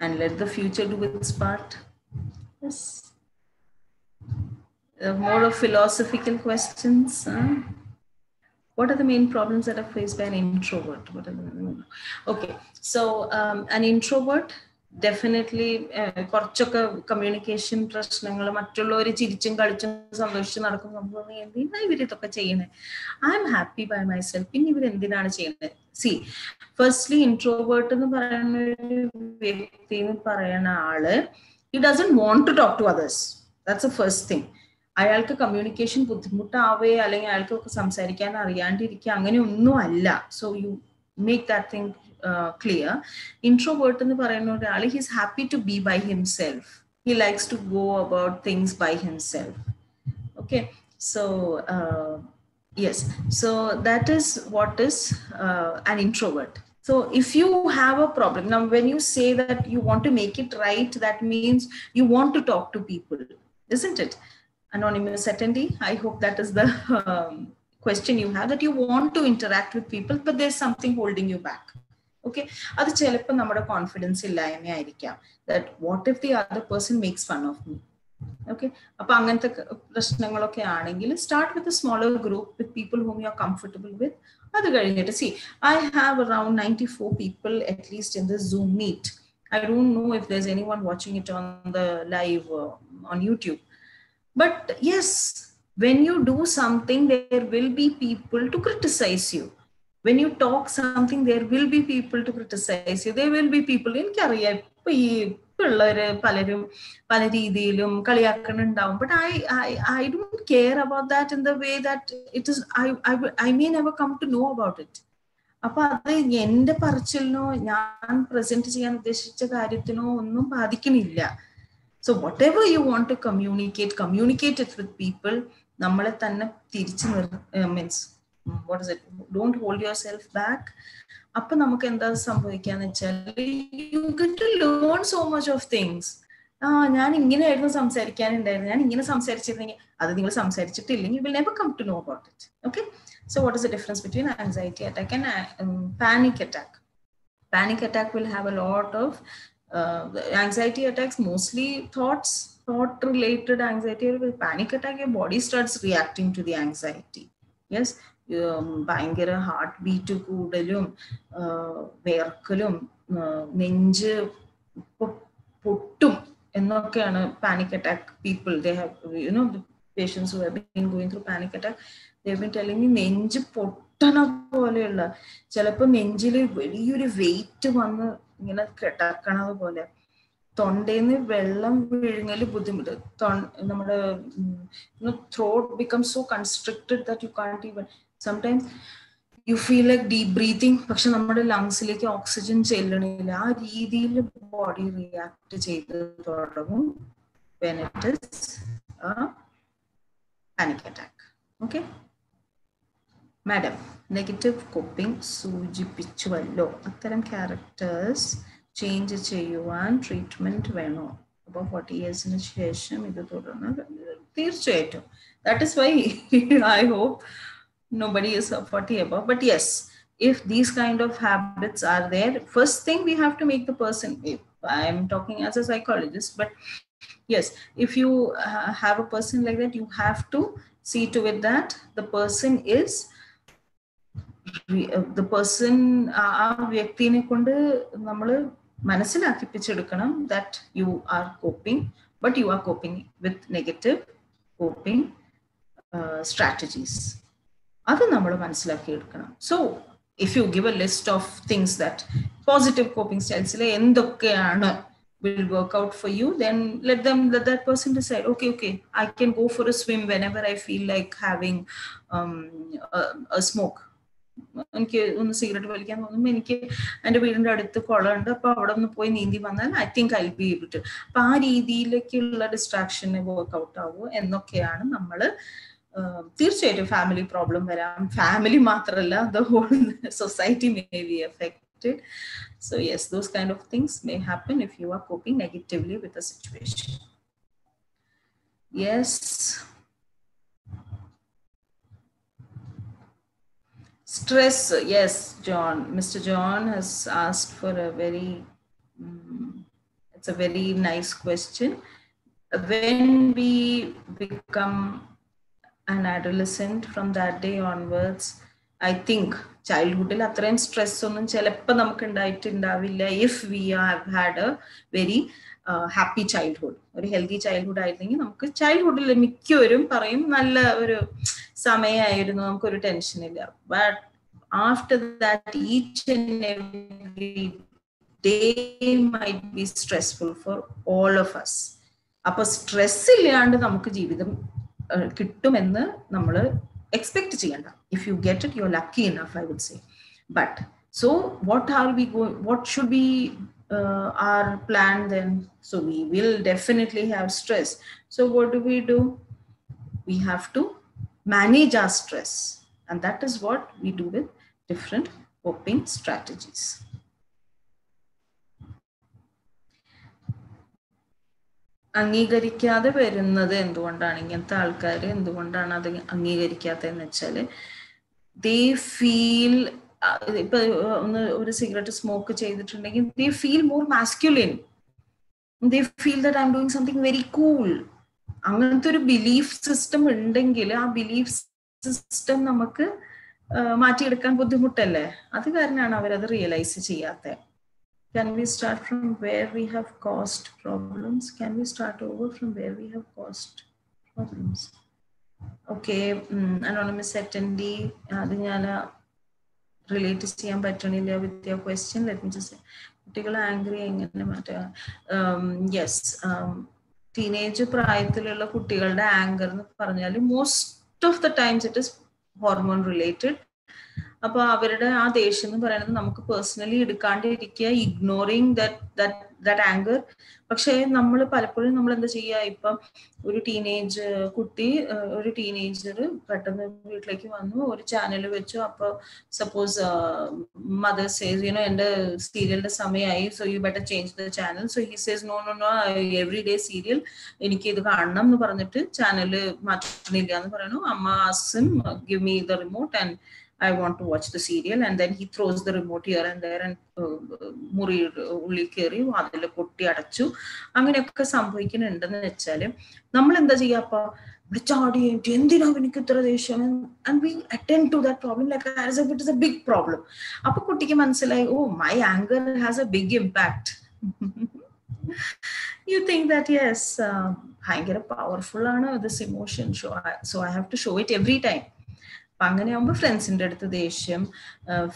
D: and let the future do its part yes uh, more of philosophical questions. Huh? What are the main problems that are faced by an introvert? What are the, okay, so um, an introvert definitely കുറച്ചൊക്കെ കമ്മ്യൂണിക്കേഷൻ പ്രശ്നങ്ങൾ മറ്റുള്ളവർ ചിരിച്ചും കളിച്ചും സന്തോഷിച്ച് നടക്കും. സംഭവം എന്തിനാ ഇവർ ഇതൊക്കെ ചെയ്യണേ? I am happy by myself പിന്നെ ഇവർ എന്തിനാണ് ചെയ്യുന്നത് സി ഫസ്റ്റ്ലി ഇൻട്രോവേർട്ട് എന്ന് പറയുന്ന ഒരു വ്യക്തി എന്ന് പറയുന്ന ആൾ he doesn't want to talk to others that's a first thing അയാൾക്ക് കമ്മ്യൂണിക്കേഷൻ ബുദ്ധിമുട്ടാവേ അല്ലെങ്കിൽ അയാൾക്ക് സംസാരിക്കാൻ അറിയാണ്ടിരിക്കുക അങ്ങനെ ഒന്നും അല്ല. So you make that thing clear introvert എന്ന് പറയുന്ന ഒരാൾ he's happy to be by himself he likes to go about things by himself okay so yes so that is what is an introvert So if you have a problem, now when you say that you want to make it right, that means you want to talk to people, isn't it? anonymous attendee. I hope that is the um, question you have that you want to interact with people, but there's something holding you back. Okay അത് ചിലപ്പോൾ നമ്മുടെ confidence ഇല്ലായ്മയായിരിക്കാം that what if the other person makes fun of me okay അപ്പൊ അങ്ങനത്തെ പ്രശ്നങ്ങളൊക്കെ ആണെങ്കിൽ start with smaller group with people whom you are comfortable with അത് കഴിഞ്ഞിട്ട് see I have around ninety four people at least in the Zoom meet I don't know if there any one watching it on the live on YouTube but yes when you do something there will be people to criticize you when you talk something there will be people to criticize you there will be people എനിക്കറിയാം ഇപ്പൊ ഈ പിള്ളേര് പലരും പല രീതിയിലും കളിയാക്കണുണ്ടാവും but I I I don't care about that in the way that it is I I mean never come to know about it അപ്പൊ അത് എന്റെ പറച്ചിലിനോ ഞാൻ പ്രസന്റ് ചെയ്യാൻ ഉദ്ദേശിച്ച കാര്യത്തിനോ ഒന്നും ബാധിക്കണില്ല so whatever you want to communicate communicate it with people നമ്മളെ തന്നെ തിരിച്ചു നിർ means what is it don't hold yourself back അപ്പൊ നമുക്ക് എന്താ സംഭവിക്കാന്ന് വെച്ചാൽ you get to learn so much of things ആ ഞാൻ ഇങ്ങനെയായിരുന്നു സംസാരിക്കാനുണ്ടായിരുന്നു ഞാൻ ഇങ്ങനെ സംസാരിച്ചിരുന്നെങ്കിൽ അത് നിങ്ങൾ സംസാരിച്ചിട്ടില്ലെങ്കിൽ will never come to know about it okay so what is the difference between anxiety attack and panic attack panic attack will have a lot of uh, anxiety attacks mostly thoughts thought related anxiety with panic attack your body starts reacting to the anxiety yes ഭയങ്കര ഹാർട്ട് ബീറ്റ് കൂടലും വേർക്കലും നെഞ്ച് പൊട്ടും എന്നൊക്കെയാണ് panic attack people they have you know patients who going through panic attack they നെഞ്ച് പൊട്ടണ പോലെയുള്ള ചിലപ്പോൾ നെഞ്ചിൽ വലിയൊരു വെയിറ്റ് വന്ന് ഇങ്ങനെ കിടക്കണത് പോലെ. തൊണ്ടേന്ന് വെള്ളം വിഴുങ്ങൽ ബുദ്ധിമുട്ട്. നമ്മുടെ throat become so constricted that you can't even sometimes you feel like deep breathing പക്ഷെ നമ്മുടെ ലങ്സിലേക്ക് ഓക്സിജൻ ചെല്ലണില്ല. ആ രീതിയിൽ ബോഡി റിയാക്ട് ചെയ്ത് തുടങ്ങും. When panic attack okay madam negative coping സൂചിപ്പിച്ചുവല്ലോ. അത്തരം ക്യാരക്ടേഴ്സ് ചേഞ്ച് ചെയ്യുവാൻ ട്രീറ്റ്മെന്റ് വേണോ? അപ്പോൾ ഫോർട്ടി ഇയേഴ്സിന് ശേഷം ഇത് തുടർന്ന് തീർച്ചയായിട്ടും. That is why I hope nobody is 40 above but yes if these kind of habits are there first thing we have to make the person i'm talking as a psychologist but yes if you uh, have a person like that you have to see to it that the person is the person ആ വ്യക്തിനെ കൊണ്ട് നമ്മൾ മനസ്സിലാക്കിപ്പിച്ചെടുക്കണം that you are coping but you are coping with negative coping strategies അത് നമ്മൾ മനസ്സിലാക്കിയെടുക്കണം so if you give a list of things that positive coping സ്റ്റൈൽസിൽ എന്തൊക്കെയാണ് will work out for you then let them let that person decide okay okay i can go for a swim whenever i feel like having um, a, എനിക്ക് ഒന്ന് സിഗരറ്റ് വലിക്കാൻ തോന്നുമ്പോൾ എനിക്ക് എന്റെ വീടിന്റെ അടുത്ത് കുളമുണ്ട് അപ്പോൾ അവിടെ ഒന്ന് പോയി നീന്തി വന്നാൽ I think I be able to അപ്പൊ ആ രീതിയിലേക്കുള്ള ഡിസ്ട്രാക്ഷന് വർക്ക് ഔട്ട് ആവുമോ എന്നൊക്കെയാണ് നമ്മൾ തീർച്ചയായിട്ടും ഫാമിലി പ്രോബ്ലം വരാം ഫാമിലി മാത്രമല്ല the whole society may be affected so yes those kind of things may happen if you are coping negatively with a situation yes stress yes john mr john has asked for a very um, it's a very nice question when we become an adolescent from that day onwards i think ചൈൽഡ്ഹുഡിൽ അത്രയും സ്ട്രെസ് ഒന്നും ചിലപ്പോൾ നമുക്ക് ഉണ്ടായിട്ടുണ്ടാവില്ല if we have had a very happy childhood ഒരു ഹെൽത്തി ചൈൽഡ്ഹുഡ് ആയിരുന്നെങ്കിൽ നമുക്ക് ചൈൽഡ്ഹുഡിൽ മിക്കവരും പറയും നല്ല ഒരു സമയമായിരുന്നു നമുക്കൊരു ടെൻഷൻ ഇല്ല. But after that each and every day might be stressful for all of us അപ്പൊ സ്ട്രെസ് ഇല്ലാണ്ട് നമുക്ക് ജീവിതം കിട്ടുമെന്ന് നമ്മൾ എക്സ്പെക്ട് ചെയ്യണ്ട if you get it you are lucky enough I would say but so what are we go what should be uh, our plan then so we will definitely have stress so what do we do we have to manage our stress and that is what we do with different coping അംഗീകരിക്കാതെ വരുന്നത് എന്തുകൊണ്ടാണ്? ഇങ്ങനത്തെ ആൾക്കാർ എന്തുകൊണ്ടാണ് അത് അംഗീകരിക്കാത്തതെന്ന് വെച്ചാൽ ദേ ഫീൽ ഇപ്പൊ ഒന്ന് ഒരു സിഗരറ്റ് സ്മോക്ക് ചെയ്തിട്ടുണ്ടെങ്കിൽ they feel more masculine they feel that I am doing something very cool അങ്ങനത്തെ ഒരു ബിലീഫ് സിസ്റ്റം ഉണ്ടെങ്കിൽ ആ ബിലീഫ് സിസ്റ്റം നമുക്ക് മാറ്റിയെടുക്കാൻ ബുദ്ധിമുട്ടല്ലേ? അത് കാരണമാണ് അവരത് റിയലൈസ് ചെയ്യാത്തത് Can we start from where we have caused problems? Can we start over from where we have caused problems? Okay, um, anonymous attendee, with your question let me just കുട്ടികൾ ആംഗ്രി എങ്ങനെ മാറ്റുക യെസ് ടീനേജ് പ്രായത്തിലുള്ള കുട്ടികളുടെ ആങ്കർ എന്ന് പറഞ്ഞാൽ most of the times it is hormone related അപ്പൊ അവരുടെ ആ ദേഷ്യം എന്ന് പറയുന്നത് നമുക്ക് പേഴ്സണലി എടുക്കാണ്ടിരിക്കുക ഇഗ്നോറിങ് ദാറ്റ് ആങ്കർ പക്ഷെ നമ്മൾ പലപ്പോഴും നമ്മൾ എന്താ ചെയ്യുക ഇപ്പം ഒരു ടീനേജ് കുട്ടി ഒരു ടീനേജർ പെട്ടെന്ന് വീട്ടിലേക്ക് വന്നു ഒരു ചാനൽ വെച്ചു. അപ്പൊ സപ്പോസ് മദർ സേസ് യുനോ എന്റെ സീരിയലിന്റെ സമയമായി so you better change the channel so he says no no no every day serial എനിക്ക് ഇത് കാണണം എന്ന് പറഞ്ഞിട്ട് ചാനൽ മാറ്റുന്നില്ല എന്ന് പറയുന്നു. അമ്മ ആസും give me the remote and I want to watch the serial and then he throws the remote here and there and മുറി ഉള്ളിൽ കയറി അതിൽ പൊട്ടി അടച്ചു അങ്ങനെയൊക്കെ സംഭവിക്കുന്നുണ്ടെന്ന് വെച്ചാല് നമ്മൾ എന്താ ചെയ്യാ അപ്പൊ ഇവിടെ ചാടി എന്തിനാ എനിക്ക് ഇത്ര ദേഷ്യം and we attend to that problem like as it is a big problem അപ്പൊ കുട്ടിക്ക് മനസ്സിലായി oh my anger has a big impact you think that yes ഭയങ്കര പവർഫുൾ ആണ് this emotion show so I have to show it every time അപ്പൊ അങ്ങനെയാകുമ്പോൾ ഫ്രണ്ട്സിന്റെ അടുത്ത് ദേഷ്യം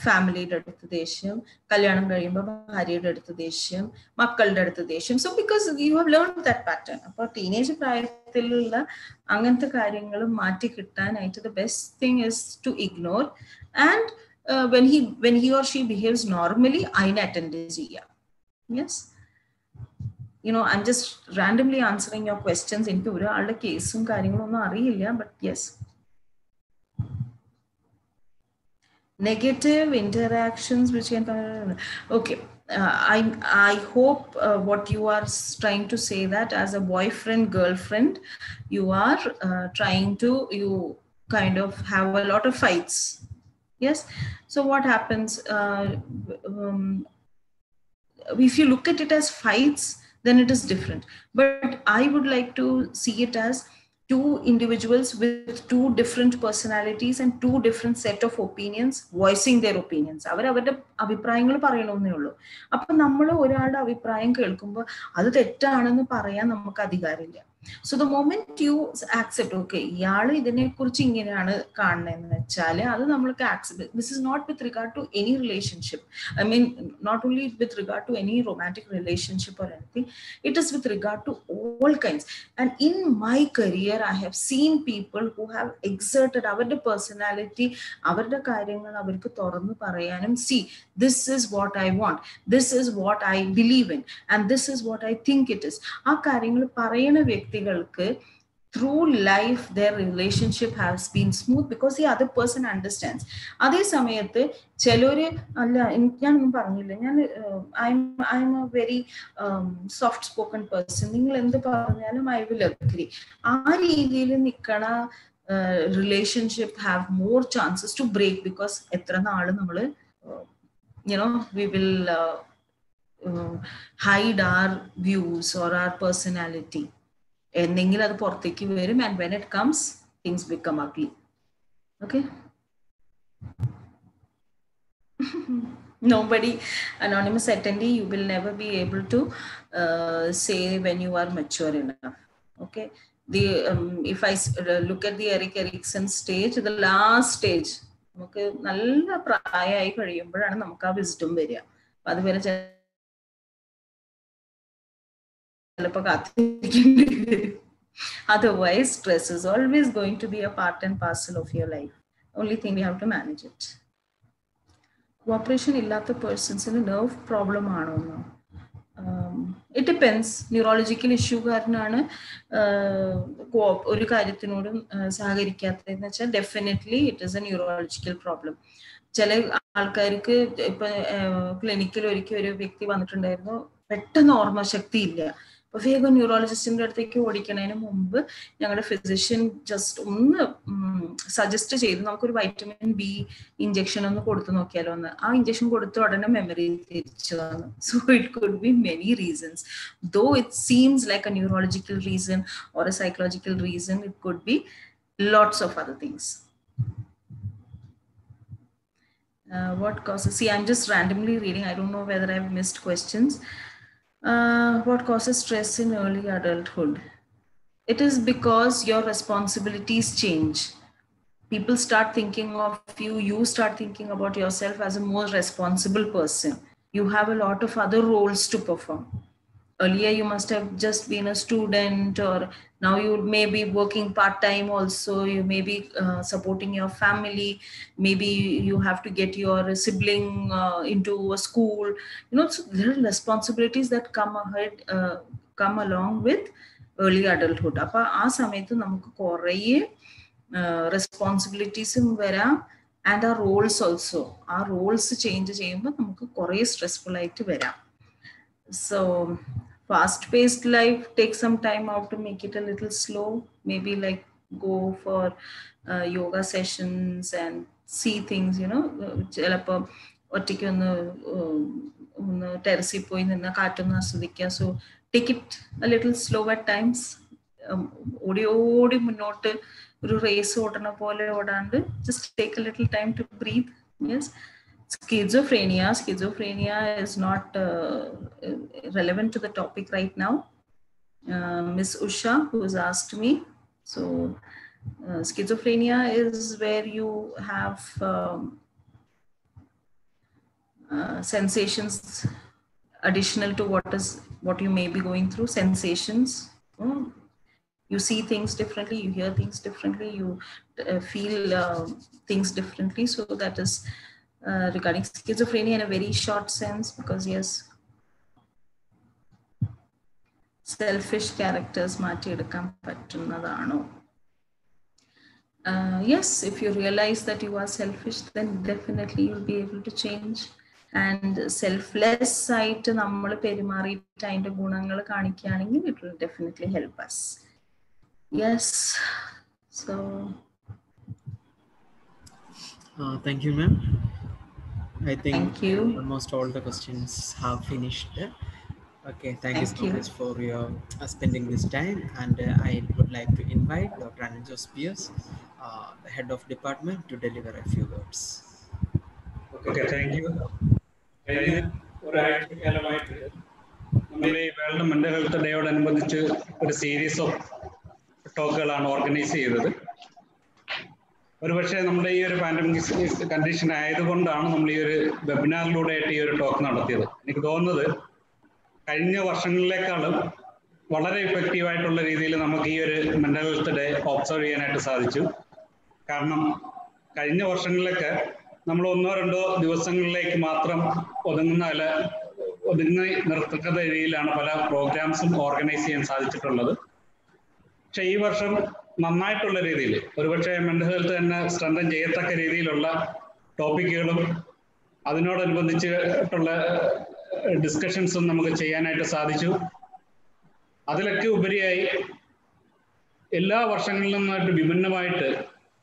D: ഫാമിലിയുടെ അടുത്ത് ദേഷ്യം കല്യാണം കഴിയുമ്പോൾ ഭാര്യയുടെ അടുത്ത് ദേഷ്യം മക്കളുടെ അടുത്ത് ദേഷ്യം. So because you have learn that pattern അപ്പോൾ ടീനേജ് പ്രായത്തിലുള്ള അങ്ങനത്തെ കാര്യങ്ങൾ മാറ്റി കിട്ടാനായിട്ട് the best thing is to ignore and when he when he or she behaves normally അതിനെ അറ്റൻഡ് ചെയ്യാം. Yes you know I just randomly answering your questions എനിക്ക് ഒരാളുടെ കേസും കാര്യങ്ങളും ഒന്നും അറിയില്ല but yes negative interactions which can okay uh, i i hope uh, what you are trying to say that as a boyfriend girlfriend you are uh, trying to you kind of have a lot of fights. Yes? So what happens um, if you look at it as fights then it is different. But i would like to see it as two individuals with two different personalities and two different set of opinions voicing their opinions അവർ അവരുടെ അഭിപ്രായങ്ങൾ പറയണമെന്നേ ഉള്ളൂ അപ്പൊ നമ്മൾ ഒരാളുടെ അഭിപ്രായം കേൾക്കുമ്പോൾ അത് തെറ്റാണെന്ന് പറയാൻ നമുക്ക് അധികാരമില്ല so the moment you accept okay ഇയാൾ ഇതിനെ കുറിച്ച് ഇങ്ങനെയാണ് കാണുന്നതെന്ന് വെച്ചാൽ അത് നമ്മൾക്ക് accept this is not with regard to any relationship I mean not only with regard to any romantic relationship or anything it is with regard to all kinds and in my career I have seen people who have exerted അവരുടെ പേഴ്സണാലിറ്റി അവരുടെ കാര്യങ്ങൾ അവർക്ക് തുറന്നു പറയാനും see this is what I want this is what I believe in and this is what I think it is ആ കാര്യങ്ങൾ പറയണ വ്യക്തികൾക്ക് through life their relationship has been smooth because ഈ അതർ പേഴ്സൺ അണ്ടർസ്റ്റാൻഡ്സ് അതേ സമയത്ത് ചിലര് അല്ല ഞാനൊന്നും പറഞ്ഞില്ല. ഞാൻ I I am a very soft spoken person നിങ്ങൾ എന്ത് പറഞ്ഞാലും ഐ വിൽ അഗ്രി ആ രീതിയിൽ നിൽക്കണ relationship have more chances to break because എത്ര നാൾ നമ്മൾ you know we will hide our views or our personality എന്തെങ്കിലും അത് പുറത്തേക്ക് വരും and when it comes things become ugly okay nobody anonymous attendee you will never be able to uh, say when you are mature enough okay the um, if i uh, look at the eric erikson stage the last stage നമുക്ക് നല്ല പ്രായമായി കഴിയുമ്പോഴാണ് നമുക്ക് ആ വിസ്ഡം വരിക അപ്പൊ അതുവരെ ചിലപ്പോൾ കാത്തിരിക്കേണ്ടി otherwise stress is always going to be a part and parcel of your life only thing you have to manage it cooperation ഇല്ലാത്ത പേഴ്സൺസിന് നെർവ് പ്രോബ്ലം ആണോ എന്നോ ഇറ്റ് ഡിപ്പെൻസ് ന്യൂറോളജിക്കൽ ഇഷ്യൂ കാരനാണ് ഒരു കാര്യത്തിനോടും സഹകരിക്കാത്തതെന്ന് വെച്ചാൽ definitely it is a neurological problem ചില ആൾക്കാർക്ക് ഇപ്പൊ ക്ലിനിക്കിൽ ഒരിക്കൽ ഒരു വ്യക്തി വന്നിട്ടുണ്ടായിരുന്നു പെട്ടെന്ന് ഓർമ്മശക്തി ഇല്ല. അപ്പൊ വേഗം ന്യൂറോളജിസ്റ്റിന്റെ അടുത്തേക്ക് ഓടിക്കണതിന് മുമ്പ് ഞങ്ങളുടെ ഫിസിഷ്യൻ ജസ്റ്റ് ഒന്ന് സജസ്റ്റ് ചെയ്ത് നമുക്കൊരു വൈറ്റമിൻ ബി ഇഞ്ചക്ഷൻ ഒന്ന് കൊടുത്തു നോക്കിയാലോ എന്ന്. ആ ഇഞ്ചക്ഷൻ കൊടുത്ത ഉടനെ മെമ്മറി തിരിച്ചു വന്നു. So it could be many reasons though it seems like a neurological reason or a psychological reason it could be lots of other things Uh, what causes see i'm just randomly reading. I don't know whether i've missed questions. Uh, what causes stress in early adulthood? It is because your responsibilities change. People start thinking of you you start thinking about yourself as a more responsible person. You have a lot of other roles to perform. Earlier you must have just been a student or now you may be working part-time also you may be uh, supporting your family maybe you have to get your sibling uh, into a school you know so there are responsibilities that come ahead uh, come along with early adulthood അപ്പൊ ആ സമയത്ത് നമുക്ക് കുറേ റെസ്പോൺസിബിലിറ്റീസും വരാം ആൻഡ് ആ റോൾസ് ഓൾസോ ആ റോൾസ് ചേഞ്ച് ചെയ്യുമ്പോൾ നമുക്ക് കുറേ സ്ട്രെസ്ഫുൾ ആയിട്ട് വരാം so Fast paced life take some time out to make it a little slow. Maybe like go for uh, yoga sessions and see things you know. ചിലപ്പോൾ ഒറ്റയ്ക്ക് ഒന്ന് ഒന്ന് ടെറസിൽ പോയി നിന്ന് കാറ്റൊന്ന് ആസ്വദിക്കുക. So take it a little slow at times ഓടി ഓടി മുന്നോട്ട് ഒരു റേസ് ഓടണ പോലെ ഓടാണ്ട് just take a little time to breathe yes schizophrenia. Schizophrenia is not uh, relevant to the topic right now. Uh, miss usha who has asked me. So uh, schizophrenia is where you have um, sensations additional to what is what you may be going through. Sensations. Mm. you see things differently. You hear things differently. You feel things differently. So that is uh, regarding schizophrenia in a very short sense because yes selfish characters മാറ്റിയെടുക്കാൻ പറ്റുന്നതാണോ yes if you realise that you are selfish then definitely you be able to change and selfless ആയിട്ട് നമ്മൾ പെരുമാറിയിട്ട് അതിൻ്റെ ഗുണങ്ങൾ കാണിക്കുകയാണെങ്കിൽ it will definitely help us yes so
A: Uh, thank you, ma'am. I think
D: Thank you.
A: almost all the questions have finished. Okay, thank, you
D: Thank
A: so
D: you.
A: much for your uh, spending this time. And uh, I would like to invite Dr. Ananjos Pierce, uh, the head of department, to deliver a few words.
C: Okay thank you കഴിഞ്ഞ ഒരാഴ്ചക്കാലമായിട്ട് നമ്മൾ ഈ വേൾഡ് മെന്റൽ ഹെൽത്ത് ഡേയോടനുബന്ധിച്ച് ഒരു സീരീസ് ഓഫ് ടോക്കുകളാണ് ഓർഗനൈസ് ചെയ്തത് ഒരുപക്ഷെ നമ്മുടെ ഈ ഒരു പാൻഡമിക് കണ്ടീഷൻ ആയതുകൊണ്ടാണ് നമ്മൾ ഈ ഒരു വെബിനാറിലൂടെ ആയിട്ട് ഈ ഒരു ടോക്ക് നടത്തിയത്. എനിക്ക് തോന്നുന്നത് കഴിഞ്ഞ വർഷങ്ങളിലേക്കാളും വളരെ ഇഫക്റ്റീവ് ആയിട്ടുള്ള രീതിയിൽ നമുക്ക് ഈ ഒരു മെന്റൽ ഹെൽത്ത് ഡേ ഒബ്സർവ് ചെയ്യാനായിട്ട് സാധിച്ചു. കാരണം കഴിഞ്ഞ വർഷങ്ങളിലൊക്കെ നമ്മൾ ഒന്നോ രണ്ടോ ദിവസങ്ങളിലേക്ക് മാത്രം ഒതുങ്ങുന്ന അല്ല ഒതുങ്ങി നിർത്തക്ക രീതിയിലാണ് പല പ്രോഗ്രാംസും ഓർഗനൈസ് ചെയ്യാൻ സാധിച്ചിട്ടുള്ളത്. പക്ഷെ ഈ വർഷം നന്നായിട്ടുള്ള രീതിയിൽ ഒരുപക്ഷെ മെന്റൽ ഹെൽത്ത് തന്നെ സ്ട്രെങ്തൻ ചെയ്യത്തക്ക രീതിയിലുള്ള ടോപ്പിക്കുകളും അതിനോടനുബന്ധിച്ചിട്ടുള്ള ഡിസ്കഷൻസും നമുക്ക് ചെയ്യാനായിട്ട് സാധിച്ചു. അതിലൊക്കെ ഉപരിയായി എല്ലാ വർഷങ്ങളിൽ നിന്നായിട്ട് വിഭിന്നമായിട്ട്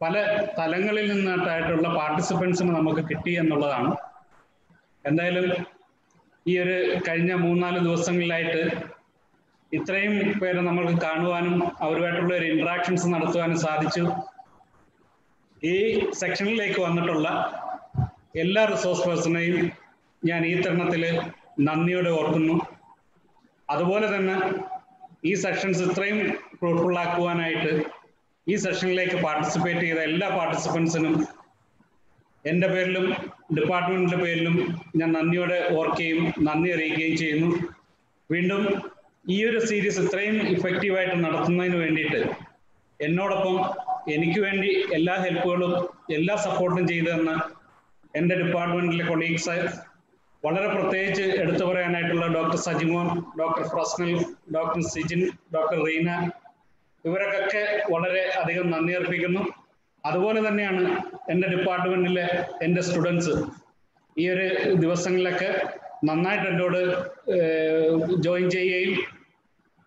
C: പല തലങ്ങളിൽ നിന്നായിട്ടായിട്ടുള്ള പാർട്ടിസിപ്പൻസിന് നമുക്ക് കിട്ടി എന്നുള്ളതാണ്. എന്തായാലും ഈ ഒരു കഴിഞ്ഞ മൂന്നാൽ ദിവസങ്ങളിലായിട്ട് ഇത്രയും പേരെ നമ്മൾക്ക് കാണുവാനും അവരുമായിട്ടുള്ള ഒരു ഇന്ററാക്ഷൻസ് നടത്തുവാനും സാധിച്ചു. ഈ സെക്ഷനിലേക്ക് വന്നിട്ടുള്ള എല്ലാ റിസോഴ്സ് പേഴ്സണെയും ഞാൻ ഈ തരുണത്തിൽ നന്ദിയോടെ ഓർക്കുന്നു. അതുപോലെ തന്നെ ഈ സെഷൻസ് ഇത്രയും ഫ്രൂട്ട്ഫുൾ ആക്കുവാനായിട്ട് ഈ സെഷനിലേക്ക് പാർട്ടിസിപ്പേറ്റ് ചെയ്ത എല്ലാ പാർട്ടിസിപ്പൻസിനും എന്റെ പേരിലും ഡിപ്പാർട്ട്മെന്റിന്റെ പേരിലും ഞാൻ നന്ദിയോടെ ഓർക്കുകയും നന്ദി അറിയിക്കുകയും ചെയ്യുന്നു. വീണ്ടും ഈ ഒരു സീരീസ് ഇത്രയും ഇഫക്റ്റീവായിട്ട് നടത്തുന്നതിന് വേണ്ടിയിട്ട് എന്നോടൊപ്പം എനിക്ക് വേണ്ടി എല്ലാ ഹെൽപ്പുകളും എല്ലാ സപ്പോർട്ടും ചെയ്തു തന്ന എന്റെ ഡിപ്പാർട്ട്മെന്റിലെ കൊളീഗ്സ് വളരെ പ്രത്യേകിച്ച് എടുത്തു പറയാനായിട്ടുള്ള doctor Sajimon doctor Fresnal doctor Sijin doctor Reena ഇവരൊക്കെ വളരെ അധികം നന്ദി അർപ്പിക്കുന്നു. അതുപോലെ തന്നെയാണ് എന്റെ ഡിപ്പാർട്ട്മെന്റിലെ എന്റെ സ്റ്റുഡൻസ് ഈ ഒരു ദിവസങ്ങളിലൊക്കെ നന്നായിട്ട് എന്നോട് ജോയിൻ ചെയ്യുകയും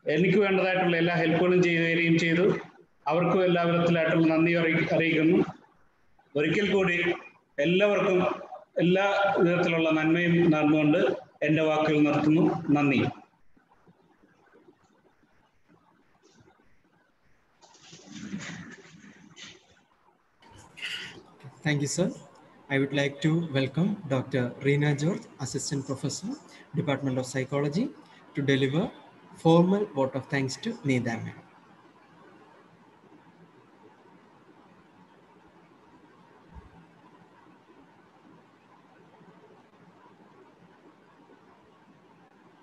C: എനിക്ക് വേണ്ടതായിട്ടുള്ള എല്ലാ ഹെൽപ്പുകളും ചെയ്തു തരികയും ചെയ്തു. അവർക്കും എല്ലാ വിധത്തിലായിട്ടുള്ള നന്ദി അറിയി- അറിയിക്കുന്നു. ഒരിക്കൽ കൂടി എല്ലാവർക്കും എല്ലാ വിധത്തിലുള്ള നന്മയും നടന്നുകൊണ്ട് എന്റെ വാക്കുകൾ നിർത്തുന്നു. നന്ദി.
A: Thank you sir. I would like to welcome Dr. Reena George, Assistant Professor, Department of Psychology, to deliver formal vote of thanks to ma'am.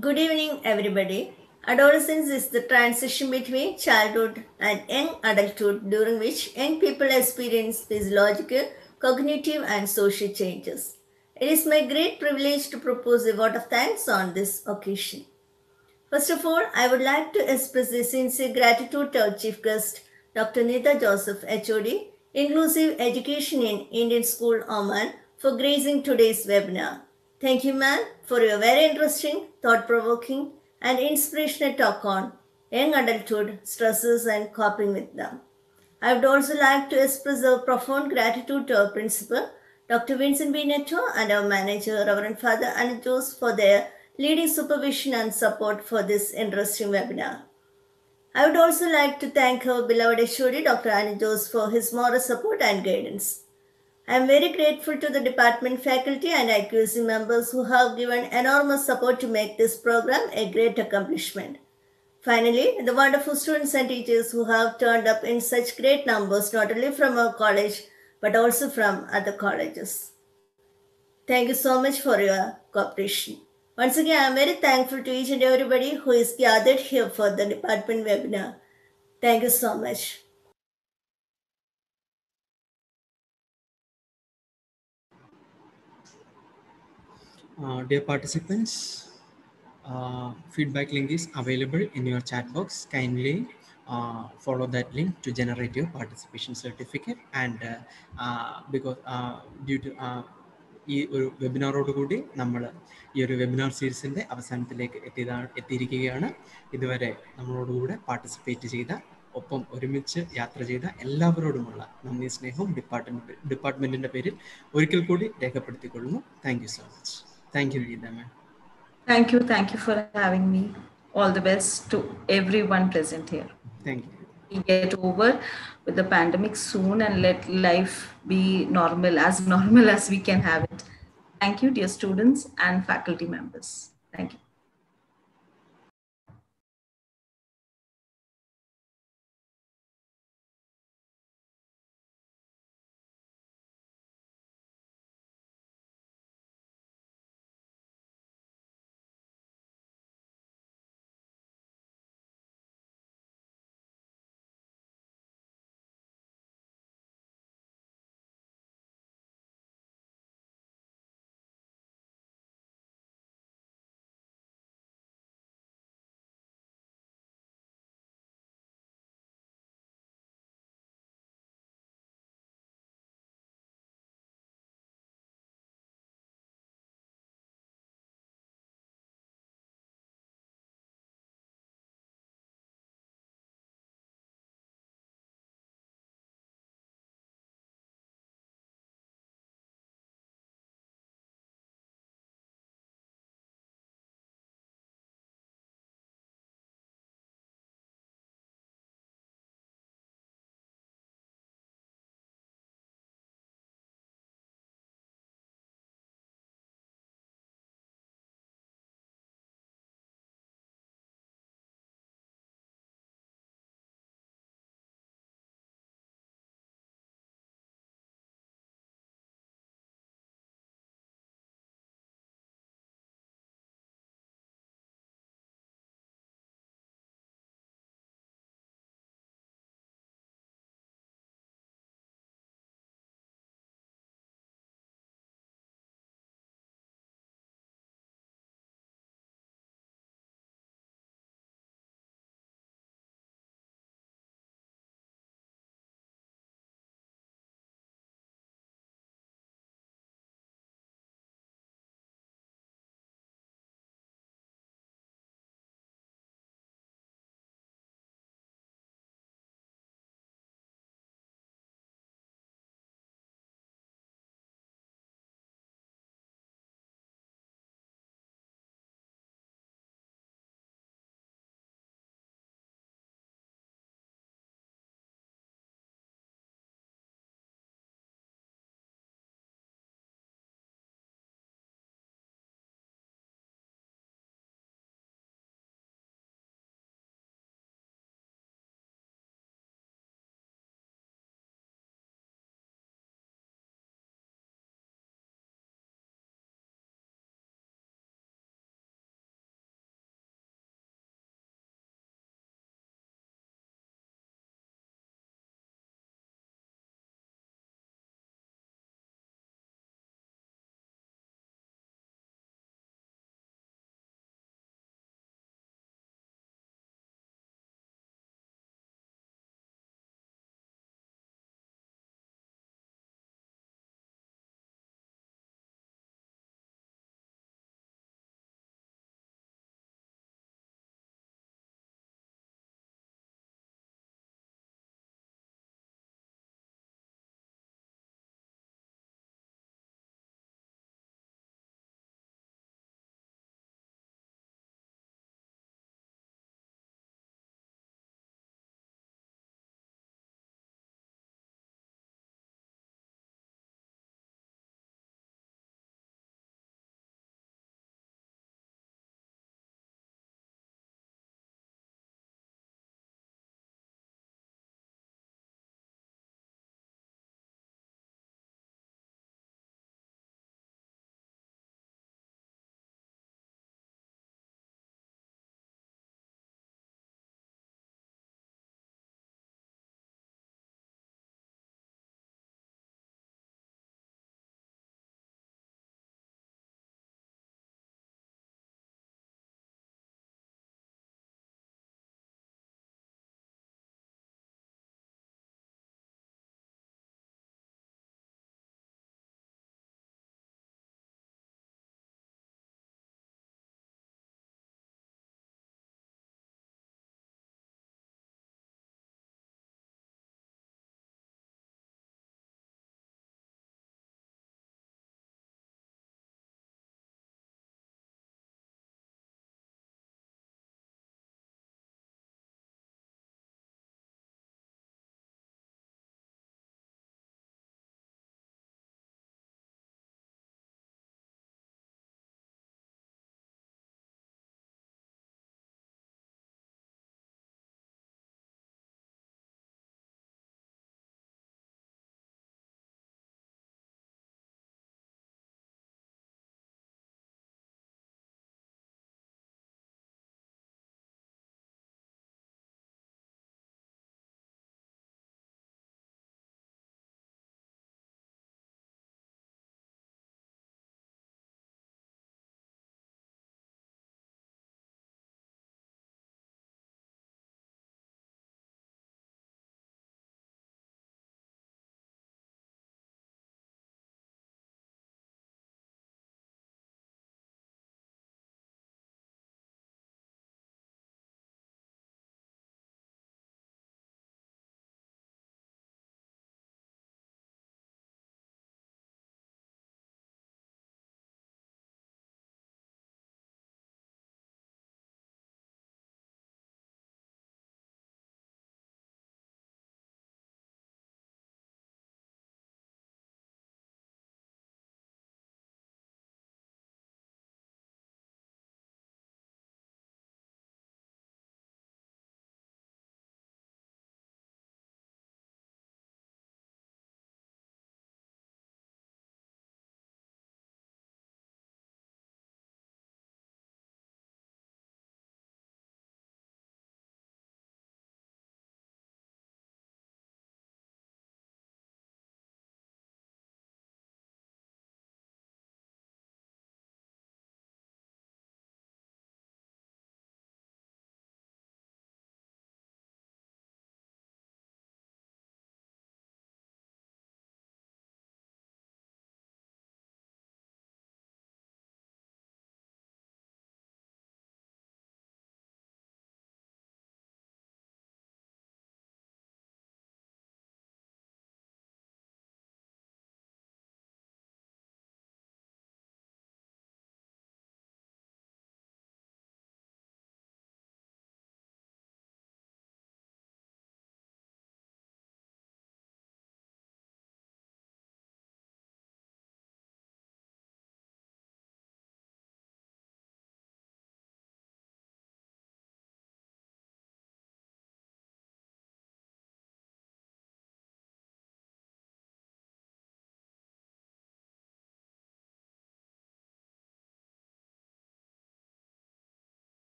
E: Good evening, everybody. Adolescence is the transition between childhood and young adulthood during which young people experience physiological, cognitive, and social changes. It is my great privilege to propose a word of thanks on this occasion. First of all, I would like to express a sincere gratitude to our chief guest, Dr. Nita Joseph, HOD, Inclusive Education in Indian School, Oman, for gracing today's webinar. Thank you, ma'am, for your very interesting, thought provoking, and inspirational talk on young adulthood, stresses, and coping with them. I would also like to express our profound gratitude to our principal, Dr. Vincent B. Neto, and our manager, Reverend Father Anijos, for their leading supervision and support for this interesting webinar. I would also like to thank our beloved HOD, Dr. Anijos, for his moral support and guidance. I am very grateful to the department faculty and IQC members who have given enormous support to make this program a great accomplishment. Finally, the wonderful students and teachers who have turned up in such great numbers, not only from our college, but also from other colleges. Thank you so much for your cooperation. Once again, I am very thankful to each and everybody who is gathered here for the department webinar. Thank you so much.
A: Uh, dear participants, uh, feedback link is available in your chat box. Kindly uh, follow that link to generate your participation certificate. And uh, uh, because uh, due to uh, ഈ ഒരു വെബിനാറോട് കൂടി നമ്മൾ ഈ ഒരു വെബിനാർ സീരീസിന്റെ അവസാനത്തിലേക്ക് എത്തിയതാ എത്തിയിരിക്കുകയാണ് ഇതുവരെ നമ്മളോടുകൂടെ പാർട്ടിസിപ്പേറ്റ് ചെയ്ത ഒപ്പം ഒരുമിച്ച് യാത്ര ചെയ്ത എല്ലാവരോടുമുള്ള നന്ദി സ്നേഹവും ഡിപ്പാർട്ട്മെന്റ് ഡിപ്പാർട്ട്മെന്റിന്റെ പേരിൽ ഒരിക്കൽ കൂടി രേഖപ്പെടുത്തിക്കൊള്ളുന്നു thank you so much thank you Geetha ma'am
D: Thank you. Thank you for having me. All the best to everyone present here.
A: Thank you.
D: We get over with the pandemic soon and let life be normal, as [LAUGHS] normal as we can have it. Thank you, dear students and faculty members. Thank you.